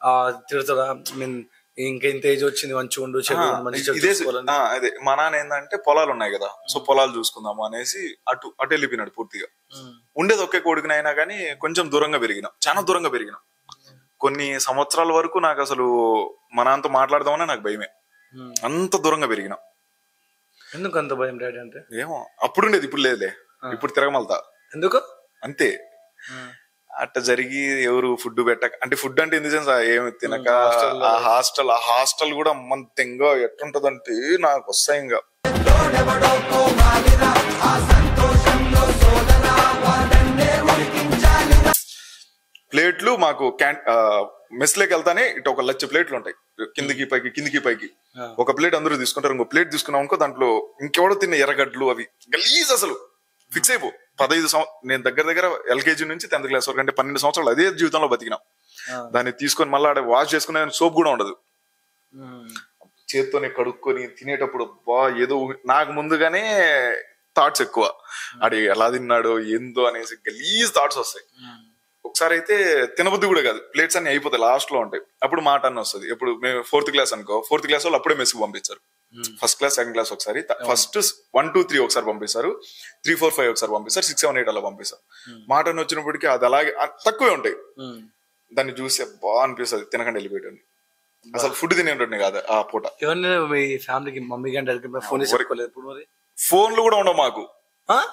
[SPEAKER 1] ఆ, తిడతాడా? మీన్ ఇంకా ఇంత ఏజ్ వచ్చింది? మంచిగా ఉండు మంచి
[SPEAKER 2] ఇదే ఆ, అదే. మా నాన్న ఏంటంటే పొలాలు ఉన్నాయి కదా. సో పొలాలు చూసుకుందాము అనేసి అటు అటు వెళ్ళిపోయినాడు పూర్తిగా. ఉండేది ఒకే కొడుకునైనా కానీ కొంచెం దూరంగా పెరిగిన. చాలా దూరంగా పెరిగిన. కొన్ని సంవత్సరాల వరకు నాకు అసలు మా నాన్నతో మాట్లాడదామనే నాకు భయమే. అంత దూరంగా పెరిగిన.
[SPEAKER 1] ఎందుకు అంత భయం డాడీ అంటే?
[SPEAKER 2] ఏమో అప్పుడు ఉండేది ఇప్పుడు లేదులే. ఇప్పుడు తిరగమల్తా.
[SPEAKER 1] ఎందుకు?
[SPEAKER 2] అంతే. అట్ట జరిగి ఎవరు ఫుడ్ పెట్టక అంటే ఫుడ్ అంటే ఇన్ ది సెన్స్ ఏమి తినక ఆ హాస్టల్ ఆ హాస్టల్ కూడా మన తెంగ ఎట్టుంటదంటే నాకు వస్తాయి ఇంకా. ప్లేట్లు మాకు క్యాన్ మెస్లోకి వెళ్తానే ఇటు ఒక లచ్చ ప్లేట్లు ఉంటాయి. కిందికి పైకి కిందికి పైకి. ఒక ప్లేట్ అందరూ తీసుకుంటారు. ఇంకో ప్లేట్ తీసుకున్నాం అనుకో దాంట్లో ఇంకెవడో తిన్న ఎర్రగడ్డలు అవి. గలీజ్ అసలు. ఫిక్స్ అయిపో. పదహైదు సంవ- నేను దగ్గర దగ్గర ఎల్కేజీ నుంచి టెన్త్ క్లాస్ వరకు అంటే పన్నెండు సంవత్సరాలు అదే జీవితంలో బతికినా. దాన్ని తీసుకొని మళ్ళీ ఆడ వాష్ చేసుకునే సోప్ కూడా ఉండదు. చేత్తోనే కడుక్కొని తినేటప్పుడు బా ఏదో నాకు ముందుగానే థాట్స్ ఎక్కువ. ఆడు ఎలా తిన్నాడో ఏందో అనేసి గలీజ్ థాట్స్ వస్తాయి. ఒకసారి అయితే తినబుద్ధి కూడా కాదు. ప్లేట్స్ అన్ని అయిపోతాయి లాస్ట్లో ఉంటాయి. అప్పుడు మాట అన్న వస్తుంది. ఇప్పుడు మేము ఫోర్త్ క్లాస్ అనుకో ఫోర్త్ క్లాస్ వాళ్ళు అప్పుడే మెస్కి పంపించారు. ఫస్ట్ క్లాస్ సెకండ్ క్లాస్ ఒకసారి. ఫస్ట్ వన్ టూ త్రీ ఒకసారి పంపిస్తారు. త్రీ ఫోర్ ఫైవ్ ఒకసారి పంపిస్తారు. సిక్స్ సెవెన్ ఎయిట్ అలా పంపిస్తారు. మాట అన్న వచ్చినప్పటికీ అది అలాగే తక్కువే ఉంటాయి. దాన్ని చూస్తే బా అనిపిస్తుంది. తినకండి వెళ్ళిపోయాడు అసలు ఫుడ్ తినేటండి కాదు ఆ పూట.
[SPEAKER 1] ఇవన్నీ మీ ఫ్యామిలీకి మమ్మీ ఫోన్ మరి?
[SPEAKER 2] ఫోన్లు కూడా ఉండవు మాకు.
[SPEAKER 1] ఆ?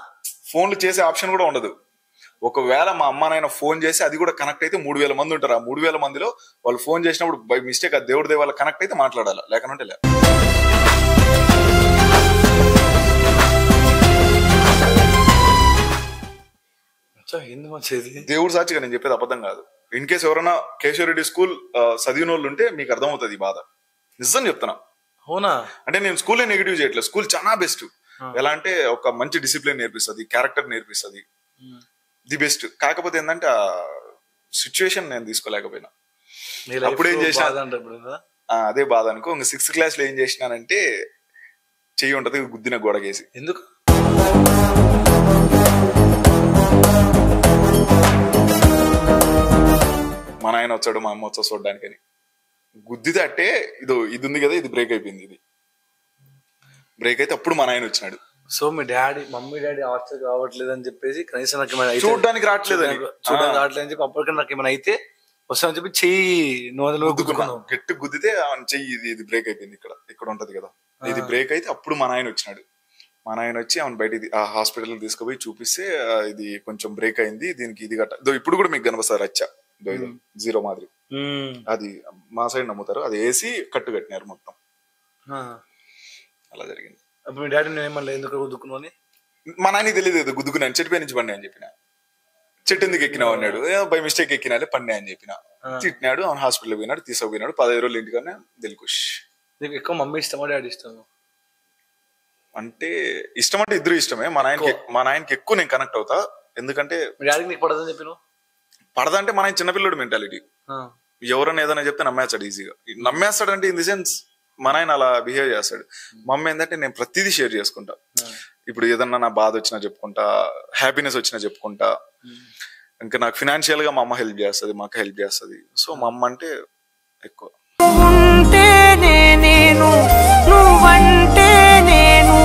[SPEAKER 2] ఫోన్లు చేసే ఆప్షన్ కూడా ఉండదు. ఒకవేళ మా అమ్మ నాయన ఫోన్ చేసి అది కూడా కనెక్ట్ అయితే మూడు వేల మంది ఉంటారు. ఆ మూడు వేల మందిలో వాళ్ళు ఫోన్ చేసినప్పుడు బై మిస్టేక్ ఆ దేవుడి దేవాల కనెక్ట్ అయితే మాట్లాడాలి. లేకనంటే లే. దేవుడు సాక్షిగా నేను చెప్పేది అబద్ధం కాదు. ఇన్ కేసు ఎవరైనా కేశవరెడ్డి స్కూల్ చదివిన వాళ్ళు ఉంటే మీకు అర్థమవుతుంది ఈ బాధ. నిజం చెప్తున్నా.
[SPEAKER 1] అవునా?
[SPEAKER 2] అంటే నేను స్కూల్ నెగిటివ్ చేయట్లేదు. స్కూల్ చాలా బెస్ట్ ఎలా అంటే ఒక మంచి డిసిప్లిన్ నేర్పిస్తుంది క్యారెక్టర్ నేర్పిస్తుంది. ది బెస్ట్ కాకపోతే ఏంటంటే ఆ సిచ్యువేషన్ నేను తీసుకోలేకపోయినా. అప్పుడు ఏం చేసినా? అదే బాధ అనుకో. ఇంక సిక్స్త్ క్లాస్లో ఏం చేసినానంటే చెయ్యి ఉంటది గుద్దిన గోడకేసి.
[SPEAKER 1] ఎందుకు?
[SPEAKER 2] మా నాయన వచ్చాడు మా అమ్మ వచ్చా చూడడానికని. గుద్దితే అంటే ఇది ఇది ఉంది కదా ఇది బ్రేక్ అయిపోయింది ఇది. బ్రేక్ అయితే అప్పుడు మా నాయన వచ్చినాడు.
[SPEAKER 1] సో మీ డాడీ మమ్మీ డాడీ హాస్టల్ రావట్లేదు అని చెప్పేసి కనీసం నాకు ఏమైనా
[SPEAKER 2] చూడ్డానికి రావట్లేదు అని.
[SPEAKER 1] చూడ్డానికి-. రావట్లేదు అని చెప్పి అప్పటికీ నాకు ఏమైనా అయితే వస్తామని చెప్పి చెయ్యి
[SPEAKER 2] గట్టి గుద్దితే చెయ్యి ఇది ఇది బ్రేక్ అయిపోయింది ఇక్కడ ఇక్కడ ఉంటది కదా. ఇది బ్రేక్ అయితే అప్పుడు మా నాయన వచ్చినాడు. మా నాయన వచ్చి ఆమె బయట ఆ హాస్పిటల్ తీసుకుపోయి చూపిస్తే ఇది కొంచెం బ్రేక్ అయింది దీనికి ఇది గట్ట ఇప్పుడు కూడా మీకు కనిపిస్తారు రచ్చ. జీరో మాదిరి. అది మా సైడ్ నమ్ముతారు. అది వేసి కట్టు కట్టినారు మొత్తం. అలా జరిగింది.
[SPEAKER 1] అప్పుడు మీ డాడీ నేను ఏమన్నా ఎందుకు గుద్దుకున్నావు అని?
[SPEAKER 2] మా నాయనకి తెలియదు గుద్దుకున్నాను. చెట్టు నుంచి పడినా అని చెప్పిన. చెట్టు ఎందుకు ఎక్కినావు అన్నాడు. బై మిస్టేక్ ఎక్కినాలే పడినా అని చెప్పిన. తిట్టినాడు అవును హాస్పిటల్ పోయినాడు తీసుకుపోయినాడు. పదహైదు రోజులు ఇంటికన్నా దిల్కుష్.
[SPEAKER 1] నీకు ఎక్కువ మమ్మీ ఇష్టమా డాడీ ఇష్టమా?
[SPEAKER 2] అంటే ఇష్టం అంటే ఇద్దరు ఇష్టమే. మా నాయనకి మా నాయనకి ఎక్కువ నేను కనెక్ట్ అవుతా. ఎందుకంటే
[SPEAKER 1] మీ డాడీకి నీకు పడదని చెప్పి నువ్వు?
[SPEAKER 2] పడదంటే మన ఆయన చిన్నపిల్లడు మెంటాలిటీ ఎవరైనా ఏదైనా చెప్తే నమ్మేస్తాడు ఈజీగా నమ్మేస్తాడు అంటే ఇన్ ది సెన్స్ మన ఆయన అలా బిహేవ్ చేస్తాడు. మా అమ్మ ఏంటంటే నేను ప్రతిదీ షేర్ చేసుకుంటా. ఇప్పుడు ఏదన్నా నా బాధ వచ్చినా చెప్పుకుంటా హ్యాపీనెస్ వచ్చినా చెప్పుకుంటా. ఇంకా నాకు ఫినాన్షియల్గా మా అమ్మ హెల్ప్ చేస్తుంది మా అక్క హెల్ప్ చేస్తుంది. సో మా అమ్మ అంటే ఎక్కువ.
[SPEAKER 8] ఉంటేనే నేను నువ్వంటే నేను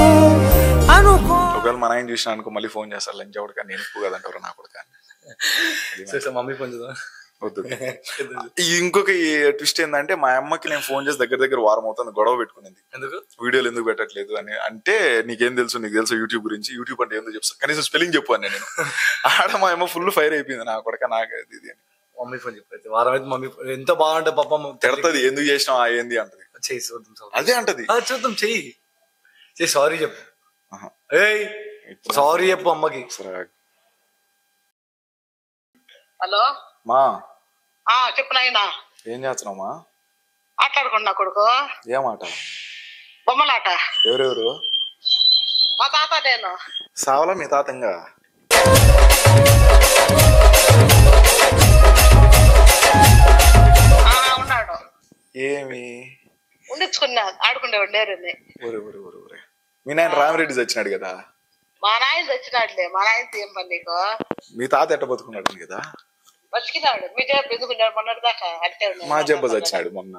[SPEAKER 8] అనుకో
[SPEAKER 2] ఒకవేళ మా నాయన చూసినా అనుకో మళ్ళీ ఫోన్ చేస్తారు లంచ్ అవడక నేను ఎక్కువ కదంటారు నా కొడుక
[SPEAKER 1] సరే సరే మమ్మీ ఫోన్ చేద్దాం.
[SPEAKER 2] వద్దు. (laughs) ఈ ఇంకొక ట్విస్ట్ ఏంటంటే మా అమ్మకి నేను ఫోన్ చేసి దగ్గర దగ్గర వారం అవుతుంది గొడవ పెట్టుకునేది.
[SPEAKER 1] ఎందుకు?
[SPEAKER 2] వీడియోలు ఎందుకు పెట్టట్లేదు అని. అంటే నీకేం తెలుసు నీకు తెలుసు యూట్యూబ్ గురించి. యూట్యూబ్ అంటే ఏందో చెప్తాను కనీసం స్పెల్లింగ్ చెప్పు అని నేను. (laughs) ఆడ మా అమ్మ ఫుల్ ఫైర్ అయిపోయింది నా కొడక నాకు ఇది అని.
[SPEAKER 1] మమ్మీ ఫోన్ చెప్పైతే వారం అయితే మమ్మీ ఎంత బాగుంటే పాప
[SPEAKER 2] తిడతది ఎందుకు చేసినావు ఆ ఏంది అంటది.
[SPEAKER 1] చేయి చూద్దాం
[SPEAKER 2] అదే అంటది.
[SPEAKER 1] చూద్దాం చెయ్యి. చెయ్యి సారీ చెప్పు. ఏయ్ సారీ చెప్పు అమ్మకి.
[SPEAKER 2] సరే
[SPEAKER 5] హలో?
[SPEAKER 2] మా.
[SPEAKER 5] ఆ చెప్పు నాయనా.
[SPEAKER 2] ఏం చేస్తున్నావు మా?
[SPEAKER 5] ఆటలాడుకున్నా కొడుకు.
[SPEAKER 2] ఏ మాట
[SPEAKER 5] బొమ్మలాట.
[SPEAKER 2] ఎవరెవరు?
[SPEAKER 5] మా తాత నేను
[SPEAKER 2] సావలా మీ తాతంగా?
[SPEAKER 5] ఆ ఉన్నాడు.
[SPEAKER 2] ఏమి?
[SPEAKER 9] ఉండించుకున్నా ఆడుకునేవాడు లేరని
[SPEAKER 2] ఒరే ఒరే ఒరే ఒరే. మీ నాయన రామిరెడ్డి చచ్చినాడు కదా?
[SPEAKER 9] మా నాయన వచ్చినాడులే మా నాయనతో ఏం పని నీకు?
[SPEAKER 2] మీ తాత ఎట్ట బతుకున్నాడు కదా?
[SPEAKER 9] బతికినాడు మీ మొన్నటి దాకా అంటే.
[SPEAKER 2] మా జబ్బ చచ్చినాడు మొన్న.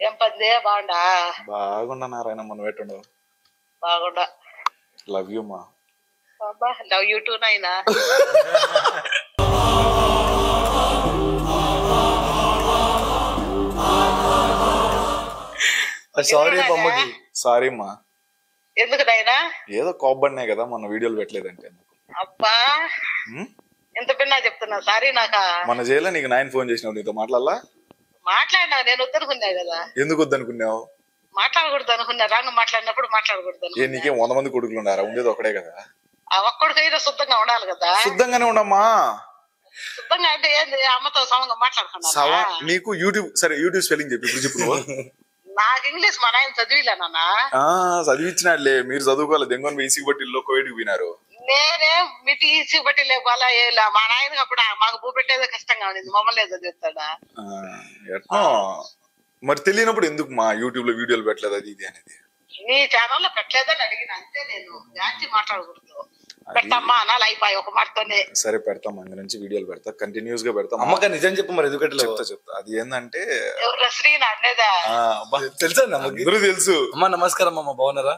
[SPEAKER 9] ఏం పని బాగుండా?
[SPEAKER 2] బాగున్నా నారాయణ మనం ఎట్టుండవు
[SPEAKER 9] బాగుండా.
[SPEAKER 2] లవ్ యూ మా.
[SPEAKER 9] బాబా లవ్ యూ టూ నైనా
[SPEAKER 1] సారీ బొమ్మకి.
[SPEAKER 2] సారీ మా.
[SPEAKER 9] ఎందుకు నాయనా?
[SPEAKER 2] ఏదో కోబ్బడినే కదా మన వీడియోలు పెట్టలేదంటే.
[SPEAKER 9] అబ్బా? ఎంత పిన్నా చెప్తున్నా. సారీ నాకా.
[SPEAKER 2] మన జైల్లో నీకు నాయన ఫోన్ చేసినావు నీతో మాట్లాడాలా?
[SPEAKER 9] మాట్లాడినా నేను వద్దనుకున్నా కదా.
[SPEAKER 2] ఎందుకు వద్దనుకున్నావు?
[SPEAKER 9] మాట్లాడకూడదు అనుకున్నా. రాంగ మాట్లాడినప్పుడు మాట్లాడకూడదు
[SPEAKER 2] ఏ. నీకేం వంద మంది కొడుకులు ఉన్నారా? ఉండేది ఒకడే కదా.
[SPEAKER 9] ఆ ఒక్కడికైనా శుద్ధంగా ఉండాలి కదా.
[SPEAKER 2] శుద్ధంగానే ఉండమ్మా.
[SPEAKER 9] శుద్ధంగా అంటే ఏంది? అమ్మతో సమంగా మాట్లాడుకున్నా
[SPEAKER 2] నీకు యూట్యూబ్ సరే యూట్యూబ్ స్పెల్లింగ్ చెప్పి ఇప్పుడు చెప్పు
[SPEAKER 9] నాకు ఇంగ్లీష్ మా నాయన చదివిలే నాన్న?
[SPEAKER 2] ఆ, చదివించినాడులే మీరు చదువుకోవాలి. దెంగొని ఈసీ బట్టిల్లో కోవిడ్కి పోయినారు.
[SPEAKER 9] నేనే మిటి ఈసి బట్టి లేపాలా ఏలా? మా నాయనకి అప్పుడు మాకు భూ పెట్టేదే కష్టంగా ఉంది మమ్మల్ని
[SPEAKER 2] ఆ, ఎట్నో మరి తెలియనప్పుడు ఎందుకు మా యూట్యూబ్లో వీడియోలు పెట్టలేదు అది ఇది అనేది?
[SPEAKER 9] నీ ఛానల్లో పెట్టలేదని అడిగిన. అంతే నేను. జాస్తి మాట్లాడకూడదు. పెట్టమ్మా అనాలి అయిపోయి ఒక మాటతోనే.
[SPEAKER 2] సరే పెడతాం. అందు నుంచి వీడియోలు పెడతా. కంటిన్యూస్గా పెడతాం.
[SPEAKER 1] అమ్మక నిజం చెప్పు మరి ఎందుకు
[SPEAKER 2] చెప్తా? చెప్తా. అది ఏంటంటే
[SPEAKER 9] ఎవరు శ్రీనా అనేదా
[SPEAKER 2] ఆ, అబ్బా,
[SPEAKER 1] తెలుసా
[SPEAKER 2] అందరూ తెలుసు.
[SPEAKER 1] అమ్మా నమస్కారం అమ్మ బాగున్నారా?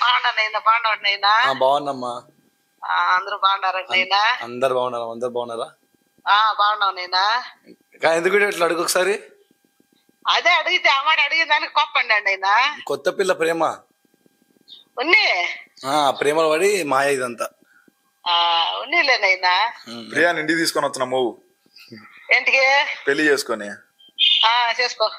[SPEAKER 9] బాగున్నానైనా బాగున్నాడునైనా
[SPEAKER 1] ఆ, బాగున్నామ్మా.
[SPEAKER 9] అందరూ బాగున్నారండి నైనా?
[SPEAKER 1] అందరు బాగున్నారా? అందరు బాగున్నారా?
[SPEAKER 9] ఆ బాగున్నావు నైనా?
[SPEAKER 1] ఎందుకు ఇట్లా అడుగు ఒకసారి?
[SPEAKER 9] అదే అడిగితే మాట అడిగిన దానికి కోప్పండి నైనా?
[SPEAKER 1] కొత్త పిల్ల ప్రేమ.
[SPEAKER 9] ఉన్ని?
[SPEAKER 1] ఆ ప్రేమలో పడి మాయ ఇదంతా.
[SPEAKER 9] ఆ ఉన్నీలే నైనా?
[SPEAKER 2] ప్రియా ఇంటికి తీసుకొని వస్తున్నాం మవ్వు
[SPEAKER 9] ఏంటికి?
[SPEAKER 2] పెళ్ళి చేసుకొని.
[SPEAKER 9] ఆ చేసుకో.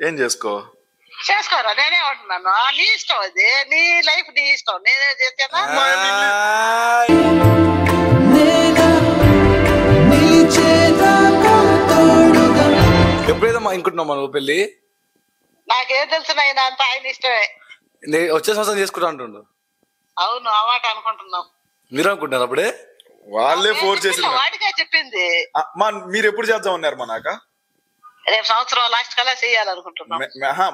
[SPEAKER 2] ఏం చేసుకో?
[SPEAKER 9] చేసుకోరా? నేనే ఉంటున్నాను. నీ ఇష్టం అది. నీ లైఫ్ నీ ఇష్టం. నేనే చేస్తానా?
[SPEAKER 1] ఎప్పుడైతే మా ఇంకుంటున్నాం మనం పెళ్ళి
[SPEAKER 9] నాకేం తెలుసు నైనా అంత ఆయన ఇష్టమే.
[SPEAKER 1] నే- వచ్చే సంవత్సరం చేసుకుంటా అంటుండు.
[SPEAKER 9] అవును ఆ మాట అనుకుంటున్నాం.
[SPEAKER 1] మీరు అనుకుంటున్నారు అప్పుడే?
[SPEAKER 2] వాళ్ళే ఫోర్ చేసింది.
[SPEAKER 9] వాడికే చెప్పింది.
[SPEAKER 2] మీరు ఎప్పుడు చేద్దాం ఉన్నారు మా నాక?
[SPEAKER 9] రేపు సంవత్సరం లాస్ట్ కల్లా చేయాలనుకుంటున్నాం.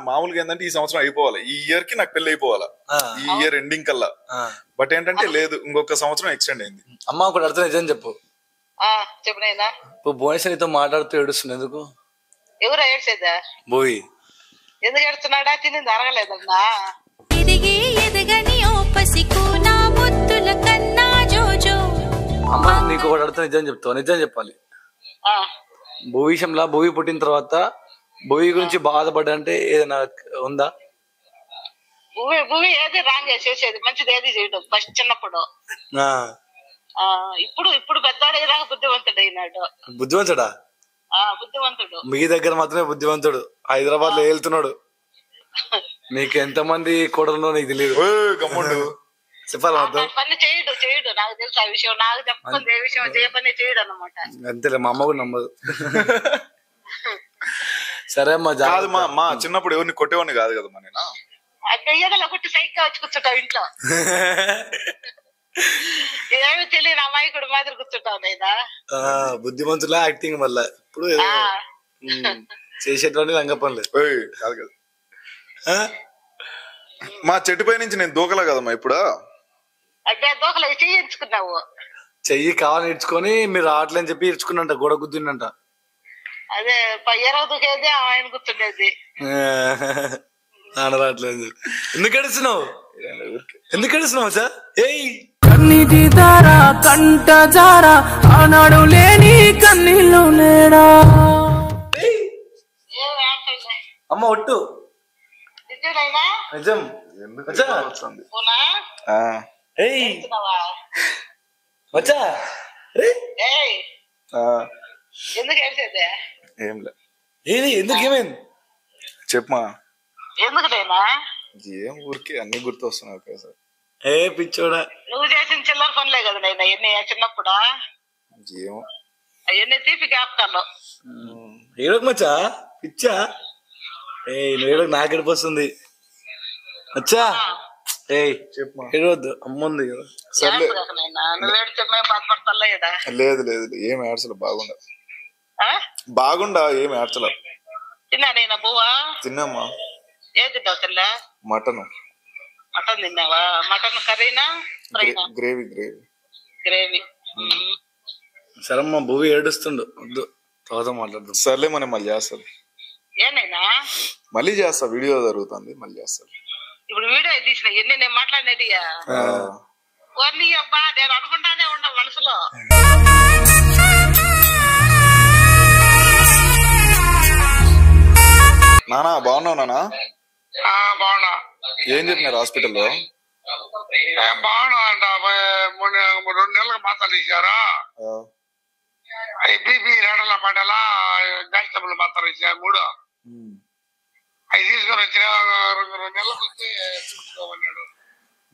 [SPEAKER 2] మామూలుగా ఏంటంటే ఈ సంవత్సరం అయిపోవాలి. ఈ ఇయర్కి నాకు పెళ్ళి అయిపోవాలా. ఈ ఇయర్ ఎండింగ్ కల్లా. బట్ ఏంటంటే లేదు ఇంకొక సంవత్సరం ఎక్స్టెండ్ అయింది.
[SPEAKER 1] అమ్మ ఒకటి అర్థం నిజం చెప్పు.
[SPEAKER 9] ఆ చెప్పు నైనా
[SPEAKER 1] ఇప్పుడు భువనేశ్వర్ నీతో మాట్లాడుతూ ఏడుస్తుంది ఎందుకు?
[SPEAKER 9] ఎవరు ఏడ్చేదా?
[SPEAKER 1] బోయి.
[SPEAKER 9] ఎందుకు ఏడుస్తున్నాడా? తినింది అరగలేదన్నా
[SPEAKER 10] ఎదిగి ఎదగని ఓ పసికు నా ముద్దుల కన్నా జోజో.
[SPEAKER 1] అమ్మ నీకు ఒకటి అర్థం నిజం చెప్తావు? నిజం చెప్పాలి.
[SPEAKER 9] ఆ,
[SPEAKER 1] భూ విషయంలో భూమి పుట్టిన తర్వాత భూమి గురించి బాధపడ్డా అంటే ఏదైనా ఉందా?
[SPEAKER 9] భూమి భూమి ఏది రాంగ్ చేసేది మంచిది ఏది చేయడం. ఫస్ట్ చిన్నప్పుడు.
[SPEAKER 1] ఆ,
[SPEAKER 9] ఆ ఇప్పుడు ఇప్పుడు పెద్దవాడు ఏదాకా బుద్ధివంతుడు అయినాడు.
[SPEAKER 1] బుద్ధివంతుడా
[SPEAKER 9] ఆ బుద్ధివంతుడు
[SPEAKER 1] మీ దగ్గర మాత్రమే బుద్ధివంతుడు హైదరాబాద్లో వెళ్తున్నాడు నీకు ఎంత మంది కూడలో నీకు తెలియదు.
[SPEAKER 2] గమ్ముండు.
[SPEAKER 1] చెప్పాలి
[SPEAKER 9] పని చేయడు చేయడు. నాకు తెలుసు ఆ విషయం. నాకు చెప్పకుండా ఏ విషయం చేయ పని చేయడు అనమాట
[SPEAKER 1] అంతేలే మా అమ్మ కూడా నమ్మదు. (laughs) సరే అమ్మా
[SPEAKER 2] కాదు. మా మా చిన్నప్పుడు ఎవరిని కొట్టేవాడిని కాదు కదా మా నేను?
[SPEAKER 9] ఒకటి సైక్ వచ్చి కూర్చుంటావు ఇంట్లో. (laughs) ఏమి తెలియని అమాయకుడు మాదిరి కూర్చుంటావు నైనా
[SPEAKER 1] ఆ, బుద్ధిమంతులా యాక్టింగ్ మళ్ళా ఇప్పుడు చేసేటువంటి రంగ పనులు.
[SPEAKER 2] కాదు కదా? మా చెట్టుపై నుంచి నేను దూకలా కదమ్మా ఇప్పుడు?
[SPEAKER 9] అదే దోకలు చేయించుకున్నావు
[SPEAKER 1] చెయ్యి కావాలని ఇడ్చుకొని మీరు రావట్లేని చెప్పి ఇడ్చుకున్నంట గోడ గుద్దిండంట
[SPEAKER 9] అదే ఎరవ దూకేది ఆయన కూర్చుండేది
[SPEAKER 1] ఆడ రావట్లేదు ఎందుకు ఏడుస్తున్నావు? ఎందుకు ఏడుస్తున్నావు సార్? ఏయ్!
[SPEAKER 8] కన్నిటి దార కంట జార ఆనాడు లేని కన్నీళ్ళు నేడా.
[SPEAKER 1] అమ్మ ఒట్టు. నిజం.
[SPEAKER 2] ఎందుకు
[SPEAKER 1] వచ్చా?
[SPEAKER 2] ఏం లే
[SPEAKER 1] ఏది ఎందుకు ఏమైంది
[SPEAKER 2] చెప్పమా ఏం ఊరికే అన్ని గుర్తు వస్తున్నాయి ఒకేసారి
[SPEAKER 1] ఏ పిచ్చోడా
[SPEAKER 9] నువ్వు చేసిన చిల్లర పనులే కదా నేను ఎన్ని చిన్నప్పుడా
[SPEAKER 2] ఏమో
[SPEAKER 9] అవన్నీ తీపి జ్ఞాపకాలు
[SPEAKER 1] ఏడోకి మచ్చా పిచ్చా ఏయ్ నువ్వు ఏడోకి నాకు ఏడుపు అచ్చా ఏయ్
[SPEAKER 2] చెప్పమా
[SPEAKER 1] ఏడవద్దు అమ్ముంది
[SPEAKER 2] సర్లే.
[SPEAKER 9] బాధపడతా ఇడా
[SPEAKER 2] లేదు లేదు. ఏం
[SPEAKER 9] ఆ?
[SPEAKER 2] బాగుండా తిన్నామ్మా.
[SPEAKER 9] ఏం తిన్నావు తెల్లా
[SPEAKER 2] మటన్.
[SPEAKER 9] మటన్ తిన్నావా? మటన్ కర్రీనా ఫ్రైనా?
[SPEAKER 2] Gravy gravy.
[SPEAKER 9] గ్రేవీ.
[SPEAKER 1] సరే మా భూమి ఏడుస్తుండు. వద్దు తర్వాత మాట్లాడదాం.
[SPEAKER 2] సర్లే మనం మళ్ళీ చేస్తారు
[SPEAKER 9] ఏనైనా
[SPEAKER 2] మళ్ళీ చేస్తా వీడియో జరుగుతుంది మళ్ళీ చేస్తారు
[SPEAKER 9] ఇప్పుడు వీడియో తీసిన ఎన్ని నేను మాట్లాడినది ఓర్ని అబ్బా నేను అనుకుంటానే ఉన్నా మనసులో.
[SPEAKER 2] నానా బాగున్నావు నానా?
[SPEAKER 5] ఆ, బాగున్నా.
[SPEAKER 2] ఏం చెప్పినారు హాస్పిటల్లో?
[SPEAKER 5] ఏ, బాగున్నా అంట. రెండు నెలలకు మాత్రలు ఇచ్చారు? బీపీ రెడల పడేలా కానిస్టేబుల్ మాత్రలు ఇచ్చారు మూడు. అవి తీసుకొని వచ్చిన రెండు నెలలకు వచ్చి చూసుకోమన్నాడు.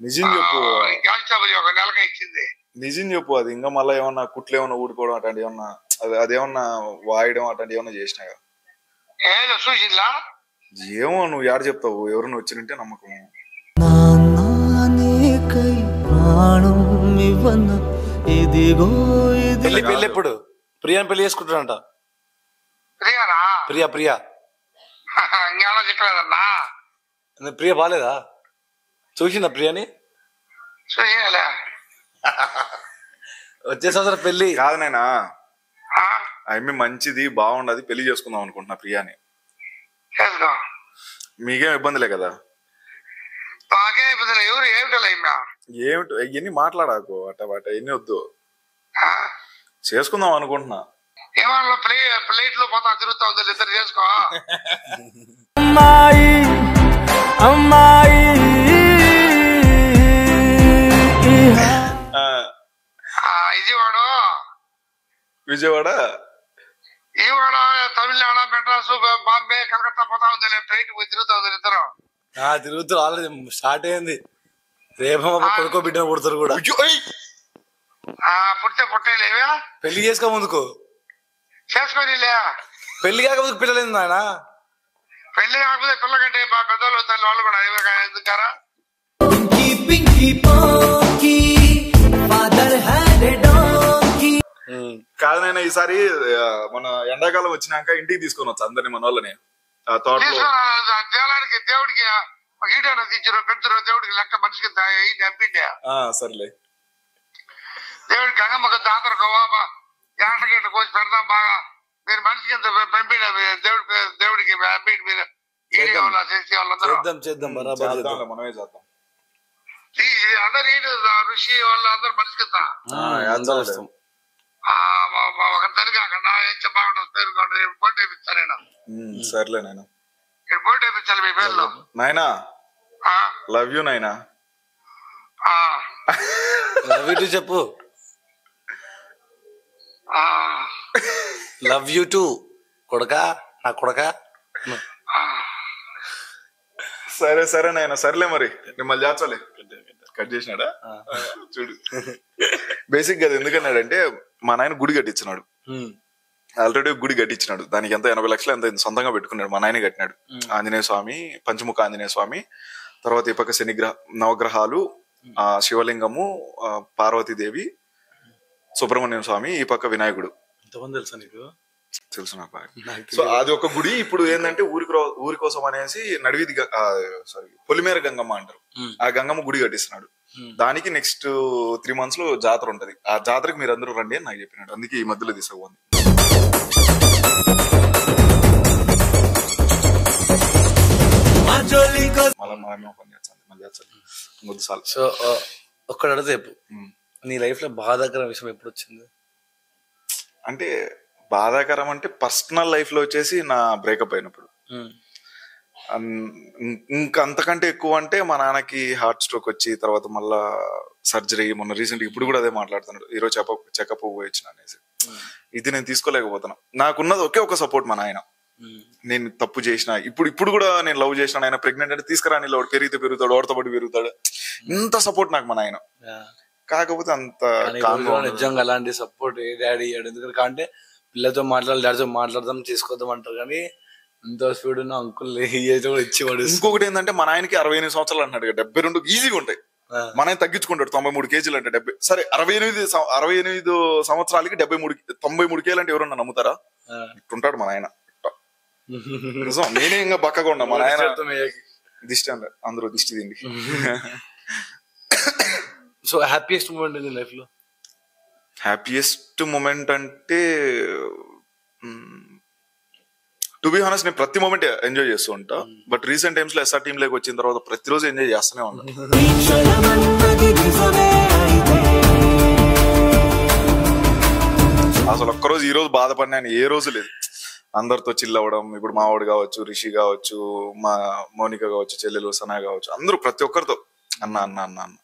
[SPEAKER 2] నిజం చెప్పు.
[SPEAKER 5] కానిస్టేబుల్ ఒక నెలకి ఇచ్చింది.
[SPEAKER 2] నిజం చెప్పు అది ఇంకా మళ్ళీ ఏమన్నా కుట్లు ఏమన్నా ఊడుకోవడం అట్లాంటి ఏమన్నా అది అదేమన్నా వాయడం అట్లాంటి ఏమన్నా చేసినాయా
[SPEAKER 5] ఏదో చూసిందా?
[SPEAKER 2] ఏమో నువ్వు యాడ చెప్తావు ఎవరైనా వచ్చినంటే నమ్మకం
[SPEAKER 4] నాన్నకై ప్రాణం ఇవ్వన ఇదిగో ఇది
[SPEAKER 1] పెళ్ళి పెళ్ళి ఎప్పుడు? ప్రియాని పెళ్ళి చేసుకుంటాడంట.
[SPEAKER 5] ప్రియానా?
[SPEAKER 1] ప్రియా ప్రియా.
[SPEAKER 5] ఇంకేమో చెప్పలేదన్నా?
[SPEAKER 1] ప్రియ బాలేదా? చూసిందా ప్రియాని?
[SPEAKER 5] చూసేయాలే?
[SPEAKER 1] వచ్చే సంవత్సరం పెళ్ళి
[SPEAKER 2] కాదు నాయనా. ఆమె మంచిది బాగుండదు పెళ్ళి చేసుకుందాం అనుకుంటున్నా ప్రియాని.
[SPEAKER 5] చేసుకో
[SPEAKER 2] మీకేం ఇబ్బందిలే కదా?
[SPEAKER 5] నాకే ఇబ్బంది ఎవరు ఏమిటలే
[SPEAKER 2] ఏమిటి ఇవన్నీ మాట్లాడాకు? అట్ట అట్ట ఎన్ని వద్దు. చేసుకుందాం అనుకుంటున్నా.
[SPEAKER 5] ఏమన్నా ప్లే ప్లేట్లో పోతా తిరుగుతా ఉంది ఇద్దరు చేసుకో.
[SPEAKER 8] అమ్మాయి అమ్మాయి.
[SPEAKER 5] ఆ, ఇదివాడు
[SPEAKER 2] విజయవాడ.
[SPEAKER 5] ఈవాడ తమిళనాడు మెడ్రాస్ బాంబే కలకత్తా పోతా ఉంది ట్రైన్ పోయి తిరుగుతా ఉంది ఇద్దరు
[SPEAKER 1] ఆ తిరుగుతూ ఆల్రెడీ స్టార్ట్ అయింది. రేపమ్మ కొడుకో బిడ్డ పుడతారు కూడా.
[SPEAKER 5] ఆ, పుట్టే పుట్టేలేవే
[SPEAKER 1] పెళ్ళి చేసుకో ముందుకు.
[SPEAKER 5] చేసుకోనిలే.
[SPEAKER 1] పెళ్ళి కాక ముందుకు పిల్లలేదు నాయన?
[SPEAKER 5] పెళ్ళి కాకపోతే పిల్లకంటే మా పెద్దోళ్ళు తల్లి వాళ్ళు కూడా ఇవ్వక ఎందుకారా?
[SPEAKER 4] Pinky ponky father had a donkey
[SPEAKER 2] కాదు నాయన ఈసారి ఆ, మన ఎండాకాలం వచ్చినాక ఇంటికి తీసుకొని వచ్చు అందరిని మన వాళ్ళని. ఆ తోటలో.
[SPEAKER 5] తీసుకురా దేవాలయానికి దేవుడికి ఒక ఈడన పెడతారు దేవుడికి లెక్క మనిషికి చంపిండే
[SPEAKER 2] ఆ, సర్లే.
[SPEAKER 5] దేవుడికి గంగమ్మకి జాతర కోవా యాటగంట కోసి పెడదాం బాగా. మీరు మనిషికి ఎంత పంపిన దేవుడికి దేవుడికి పంపిణీ మీరు
[SPEAKER 1] చేద్దాం. చేద్దాం బరాబర్ చేద్దాం
[SPEAKER 2] మనమే చేద్దాం.
[SPEAKER 5] అందరు ఋషి వాళ్ళు అందరు మనిషికి ఒక తల్లి పేరు నేను
[SPEAKER 2] సర్లే నాయన.
[SPEAKER 5] మీ పేర్లో.
[SPEAKER 2] నాయనా. లవ్ యూ నాయనా.
[SPEAKER 5] ఆ,
[SPEAKER 1] లవ్ యూ చెప్పు. Love you too. కొడకా? నా కొడకా?
[SPEAKER 2] సరే సరే నాయన సర్లే మరి. మిమ్మల్ని చేర్చాలి కట్ చేసినాడా? చూడు. బేసిక్గా అది ఎందుకన్నాడంటే మా నాయన గుడి కట్టించినాడు. ఆల్రెడీ గుడి కట్టించినాడు. దానికి ఎంత ఎనభై లక్షలు ఎంత సొంతంగా పెట్టుకున్నాడు మా నాయన కట్టినాడు. ఆంజనేయ స్వామి పంచముఖ ఆంజనేయ స్వామి తర్వాత ఈ పక్క శనిగ్రహ నవగ్రహాలు ఆ శివలింగము పార్వతీదేవి సుబ్రహ్మణ్యం స్వామి ఈ పక్క వినాయకుడు.
[SPEAKER 1] ఎంతమంది తెలుసా నీకు?
[SPEAKER 2] తెలుసు నాకు బాగా. సో అది ఒక గుడి. ఇప్పుడు ఏంటంటే ఊరి ఊరి కోసం అనేసి నడివిది సారీ పొలిమేర గంగమ్మ అంటారు. ఆ గంగమ్మ గుడి కట్టిస్తున్నాడు. దానికి నెక్స్ట్ త్రీ మంత్స్లో జాతర ఉంటది. ఆ జాతరకి మీరు అందరూ రండి అని నాకు చెప్పినాడు. అందుకే ఈ మధ్యలో తీసుకుపోంది మళ్ళీ మళ్ళీ చేస్తాం ముద్దు సాల్
[SPEAKER 1] సో ఒక్కడు చెప్పు. నీ లైఫ్లో బాధాకర విషయం ఎప్పుడు వచ్చింది
[SPEAKER 2] అంటే బాధాకరం అంటే పర్సనల్ లైఫ్లో వచ్చేసి నా బ్రేకప్ అయినప్పుడు. ఇంకా అంతకంటే ఎక్కువ అంటే మా నాన్నకి హార్ట్ స్ట్రోక్ వచ్చి తర్వాత మళ్ళా సర్జరీ మొన్న రీసెంట్ ఇప్పుడు కూడా అదే మాట్లాడుతున్నాడు. ఈరోజు చెకప్ చెకప్ పోయి వచ్చిన అనేసి ఇది నేను తీసుకోలేకపోతున్నా. నాకున్నది ఒకే ఒక సపోర్ట్ మా నాయన. నేను తప్పు చేసిన ఇప్పుడు ఇప్పుడు కూడా నేను లవ్ చేసిన ఆయన ప్రెగ్నెంట్ అంటే తీసుకురాని వాడు పెరిగితే పెరుగుతాడు వాడితో పాటు పెరుగుతాడు. ఇంత సపోర్ట్ నాకు మా నాయన. కాకపోతే అంత.
[SPEAKER 1] నిజంగా అలాంటి సపోర్ట్ ఏ డాడీ ఇయ్యాడు ఎందుకంటే అంటే పిల్లలతో మాట్లాడాలి డాడీతో మాట్లాడదాం తీసుకొద్దాం అంటారు కానీ ఎంతో స్పీడ్ ఉన్న అంకుల్ కూడా ఇచ్చి పడేస్తారు.
[SPEAKER 2] ఇంకొకటి ఏంటంటే మా నాయనకి అరవై ఎనిమిది సంవత్సరాలు అంటున్నాడు డెబ్బై రెండు ఈజీగా ఉంటాయి. మన ఆయన తగ్గించుకుంటాడు తొంభై మూడు కేజీలు అంటే డెబ్బై సరే అరవై ఎనిమిది అరవై ఎనిమిది సంవత్సరాలకి డెబ్బై మూడు తొంభై మూడు కేజీలు అంటే ఎవరన్నా నమ్ముతారా ఇట్టుంటాడు మా నాయన ఇట్ట. (laughs) నిజం నేనే ఇంకా బక్కగా ఉన్నా మా నాయన దిష్టి అందరూ దిష్టి తిండి (laughs)
[SPEAKER 1] సో హ్యాపీయెస్ట్ మూమెంట్ ఇన్ లైఫ్లో?
[SPEAKER 2] హ్యాపీయెస్ట్ మూమెంట్ అంటే టు బి హానెస్ట్ నేను ప్రతి మూమెంట్ ఎంజాయ్ చేస్తూ ఉంటా. బట్ రీసెంట్ టైమ్స్లో ఎస్ఆర్ టీమ్లోకి వచ్చిన తర్వాత ప్రతిరోజు ఎంజాయ్ చేస్తూనే ఉన్నా అసలు ఒక్కరోజు ఈ రోజు బాధపడినా ఏ రోజు లేదు. అందరితో చిల్ అవ్వడం ఇప్పుడు మావాడు కావచ్చు రిషి కావచ్చు మా మౌనిక కావచ్చు చెల్లెలు సనా కావచ్చు అందరూ ప్రతి ఒక్కరితో అన్న అన్న అన్న అన్న.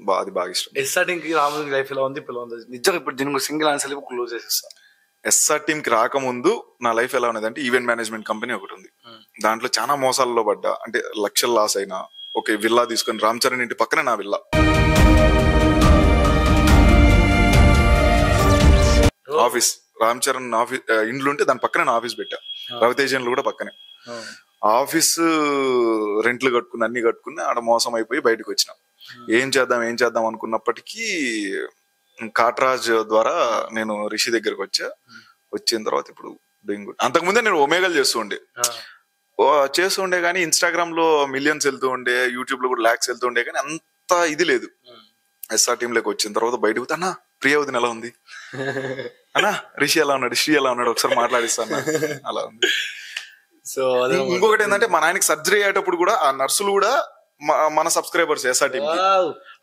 [SPEAKER 2] బా అది బాగా ఇష్టం.
[SPEAKER 1] స్టార్టింగ్కి రాము లైఫ్ ఎలా ఉంది? ఎలా ఉంది? నిజంగా ఇప్పుడు దీనికి సింగిల్ ఆన్సర్ క్లోజ్ చేసేస్తా.
[SPEAKER 2] ఎస్ఆర్ టీమ్కి రాకముందు నా లైఫ్ ఎలా ఉన్నది అంటే ఈవెంట్ మేనేజ్మెంట్ కంపెనీ ఒకటి ఉంది. దాంట్లో చాలా మోసాల్లో పడ్డా. అంటే లక్షలు లాస్ అయినా ఓకే విల్లా తీసుకొని రామ్ చరణ్ ఇంటి పక్కనే నా villa. Office Ram Charan office ఇండ్లు ఉంటే దాని పక్కనే నా ఆఫీస్ పెట్టా. రవితేజన్లు కూడా పక్కనే. ఆఫీస్ రెంట్లు కట్టుకుని అన్ని కట్టుకుని ఆడ మోసం అయిపోయి బయటకు వచ్చిన. ఏం చేద్దాం ఏం చేద్దాం అనుకున్నప్పటికీ కాట్రాజ్ ద్వారా నేను రిషి దగ్గరకు వచ్చా. వచ్చిన తర్వాత ఇప్పుడు డూయింగ్ గుడ్ అంతకుముందే నేను ఒమేగల్ చేస్తూ ఉండే. చేస్తూ ఉండే కానీ ఇన్స్టాగ్రామ్లో మిలియన్స్ వెళ్తూ ఉండే యూట్యూబ్లో కూడా లాక్స్ వెళ్తూ ఉండే కానీ అంత ఇది లేదు. ఎస్ఆర్ టీమ్లోకి వచ్చిన తర్వాత బయటకు అన్నా ప్రియ వదిన ఎలా ఉంది? (laughs) అన్నా రిషి ఎలా ఉన్నాడు? శ్రీ ఎలా ఉన్నాడు? ఒకసారి మాట్లాడిస్తాను (laughs) అలా ఉంది.
[SPEAKER 1] సో
[SPEAKER 2] ఇంకొకటి ఏంటంటే మా నాయనకి సర్జరీ అయ్యేటప్పుడు కూడా ఆ నర్సులు కూడా మన సబ్స్క్రైబర్స్ ఎస్ఆర్ టీమ్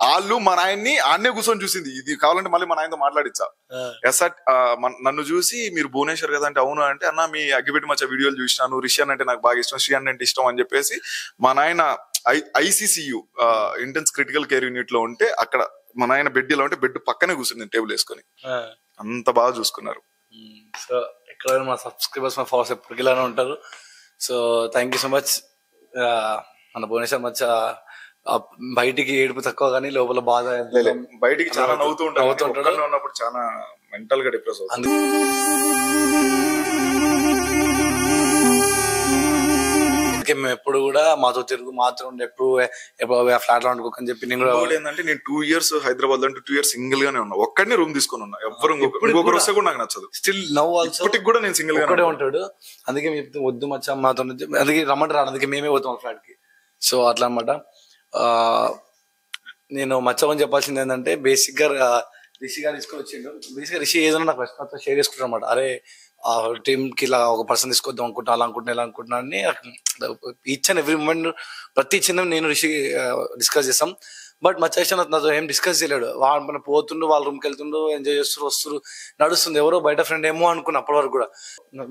[SPEAKER 2] వాళ్ళు మా నాయన్ని ఆన్నే కూర్చొని చూసింది. ఇది కావాలంటే మళ్ళీ మా నాయనతో మాట్లాడిచ్చా. ఎస్ఆర్ నన్ను చూసి మీరు భువనేశ్వర్ కదా అంటే అవును అంటే అన్న మీ అగ్గిపెట్టి మచ్చ వీడియోలు చూసినాను రిషి అన్న అంటే నాకు బాగా ఇష్టం శ్రీ అంటే ఇష్టం అని చెప్పేసి మా నాయన ఐసీసీయు ఇంటెన్స్ క్రిటికల్ కేర్ యూనిట్లో ఉంటే అక్కడ మా నాయన బెడ్లో ఉంటే బెడ్ పక్కనే కూర్చుంది టేబుల్ వేసుకొని. అంత బాగా చూసుకున్నారు.
[SPEAKER 1] సో ఎక్కడైనా మా సబ్స్క్రైబర్స్ మా ఫాలోవర్స్ ఎప్పటికీ ఇలానే ఉంటారు. So thank you so much మన భువనేశ్వర్ మధ్య ఆ, బయటికి ఏడుపు తక్కువ కానీ లోపల బాధ
[SPEAKER 2] లే, బయటికి చాలా నవ్వుతూ ఉంటాడు
[SPEAKER 1] నవ్వుతూ ఉంటాడు.
[SPEAKER 2] ఒక్కళ్ళే ఉన్నప్పుడు చాలా మెంటల్గా డిప్రెస్ అవుతుంది
[SPEAKER 1] అందుకే అందుకే మేము ఎప్పుడు కూడా మాతో తిరుగు మాతో ఉండి ఎప్పుడు ఎప్పుడు ఫ్లాట్లో వండుకోకని చెప్పి నేను కూడా
[SPEAKER 2] ఏంటంటే నేను టూ ఇయర్స్ హైదరాబాద్లో అంటే టూ ఇయర్స్ సింగిల్ గానే ఉన్నా. ఒక్కడిని రూమ్ తీసుకొని ఉన్నా. ఎవరు ఇంకొక- ఇంకొకరు
[SPEAKER 1] కూడా?
[SPEAKER 2] వస్తే కూడా నాకు నచ్చదు.
[SPEAKER 1] స్టిల్ నవ్ ఆల్సో
[SPEAKER 2] ఇప్పటికి కూడా నేను సింగిల్
[SPEAKER 1] ఒక్కడే
[SPEAKER 2] గానే
[SPEAKER 1] ఉంటాడు. అందుకే మేము చెప్తే వద్దు మచ్చా మాతో. అందుకే రమ్మంటారు అందుకే మేమే పోతాం ఫ్లాట్కి సో అట్లా అనమాట నేను మచ్చమని చెప్పాల్సింది ఏంటంటే బేసిక్గా రిషి గారు తీసుకొచ్చిండు. బేసిక్గా రిషి ఏదైనా నాకు నాతో షేర్ చేసుకుంటారు అనమాట అరే ఆ టీమ్కి ఇలా ఒక పర్సన్ తీసుకొద్దాం అనుకుంటున్నా అలా అనుకుంటున్నా ఇలా అనుకుంటున్నా అని ఈచ్ అండ్ ఎవ్రీ మూమెంట్ ప్రతి చిన్న నేను రిషి డిస్కస్ చేస్తాం. బట్ మచ్చ నాతో ఏం డిస్కస్ చేయలేడు. వాళ్ళు మన పోతుండు వాళ్ళ రూమ్కి వెళ్తుండు ఎంజాయ్ చేస్తారు వస్తారు నడుస్తుంది ఎవరో బయట ఫ్రెండ్ ఏమో అనుకున్నా అప్పటి వరకు కూడా.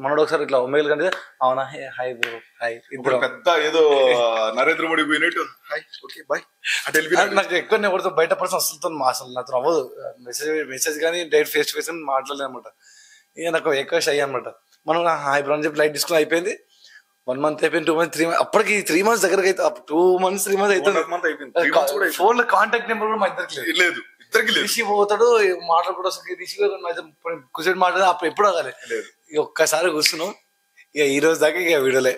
[SPEAKER 1] మనోడు ఒకసారి ఇట్లా ఒమేలు కంటే అవునా? హే హాయ్ బ్రో హాయ్
[SPEAKER 2] ఇప్పుడు పెద్ద ఏదో (laughs) నరేంద్ర మోడీ పోయినట్టు. హాయ్ ఓకే బాయ్
[SPEAKER 1] నాకు ఎక్కువ ఎవరితో బయట పర్సన్ అసలుతో అసలు నాతో అవ్వదు మెసేజ్ మెసేజ్ కానీ డైరెక్ట్ ఫేస్ టు ఫేస్ మాట్లాడలేదు అనమాట ఇక నాకు ఎక్కువ షై అనమాట మనం హాయ్ బ్రో అని చెప్పి లైట్ తీసుకుని అయిపోయింది. వన్ మంత్ అయిపోయింది టూ మంత్స్ త్రీ మంత్ అప్పటికి త్రీ మంత్స్ దగ్గరకు అయితే టూ మంత్స్ త్రీ మంత్స్
[SPEAKER 2] కూడా
[SPEAKER 1] అవుతుంది ఫోన్లో కాంటాక్ట్ నెంబర్ కూడా మా ఇద్దరికి లేదు.
[SPEAKER 2] లేదు ఇద్దరికి లేదు.
[SPEAKER 1] రిషి పోతాడు మాట్లాడుకుంటూ వస్తుంది రిషి కూర్చొని మాట్లాడే అప్పుడు ఎప్పుడు అవ్వాలి
[SPEAKER 2] లేదు.
[SPEAKER 1] ఇక ఒక్కసారి కూర్చున్నాం. ఇక ఈ రోజు దాకా ఇక వీడియోలే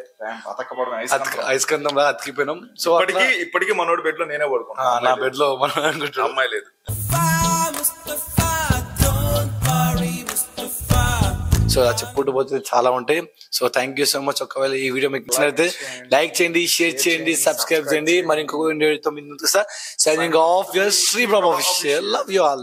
[SPEAKER 2] అతకపోవడం ఐస్
[SPEAKER 1] అతికి- ఐస్కందంలా అతికిపోయినాం. సో
[SPEAKER 2] ఇప్పటికి ఇప్పటికి మనోడి బెడ్లో నేనే
[SPEAKER 1] ఆ,
[SPEAKER 2] పడుకున్నా
[SPEAKER 1] నా బెడ్లో మనం అనుకుంటున్నాం
[SPEAKER 2] అమ్మాయి లేదు.
[SPEAKER 1] సో అలా చెప్పుకుంటూ పోతే చాలా ఉంటాయి. So thank you so much ఒకవేళ ఈ వీడియో మీకు నచ్చినట్లయితే లైక్ చేయండి. షేర్ చేయండి సబ్స్క్రైబ్ చేయండి మరి ఇంకొక వీడియో తొమ్మిది సైనింగ్ ఆఫ్ యర్ శ్రీ ప్రభా లవ్ యూ ఆల్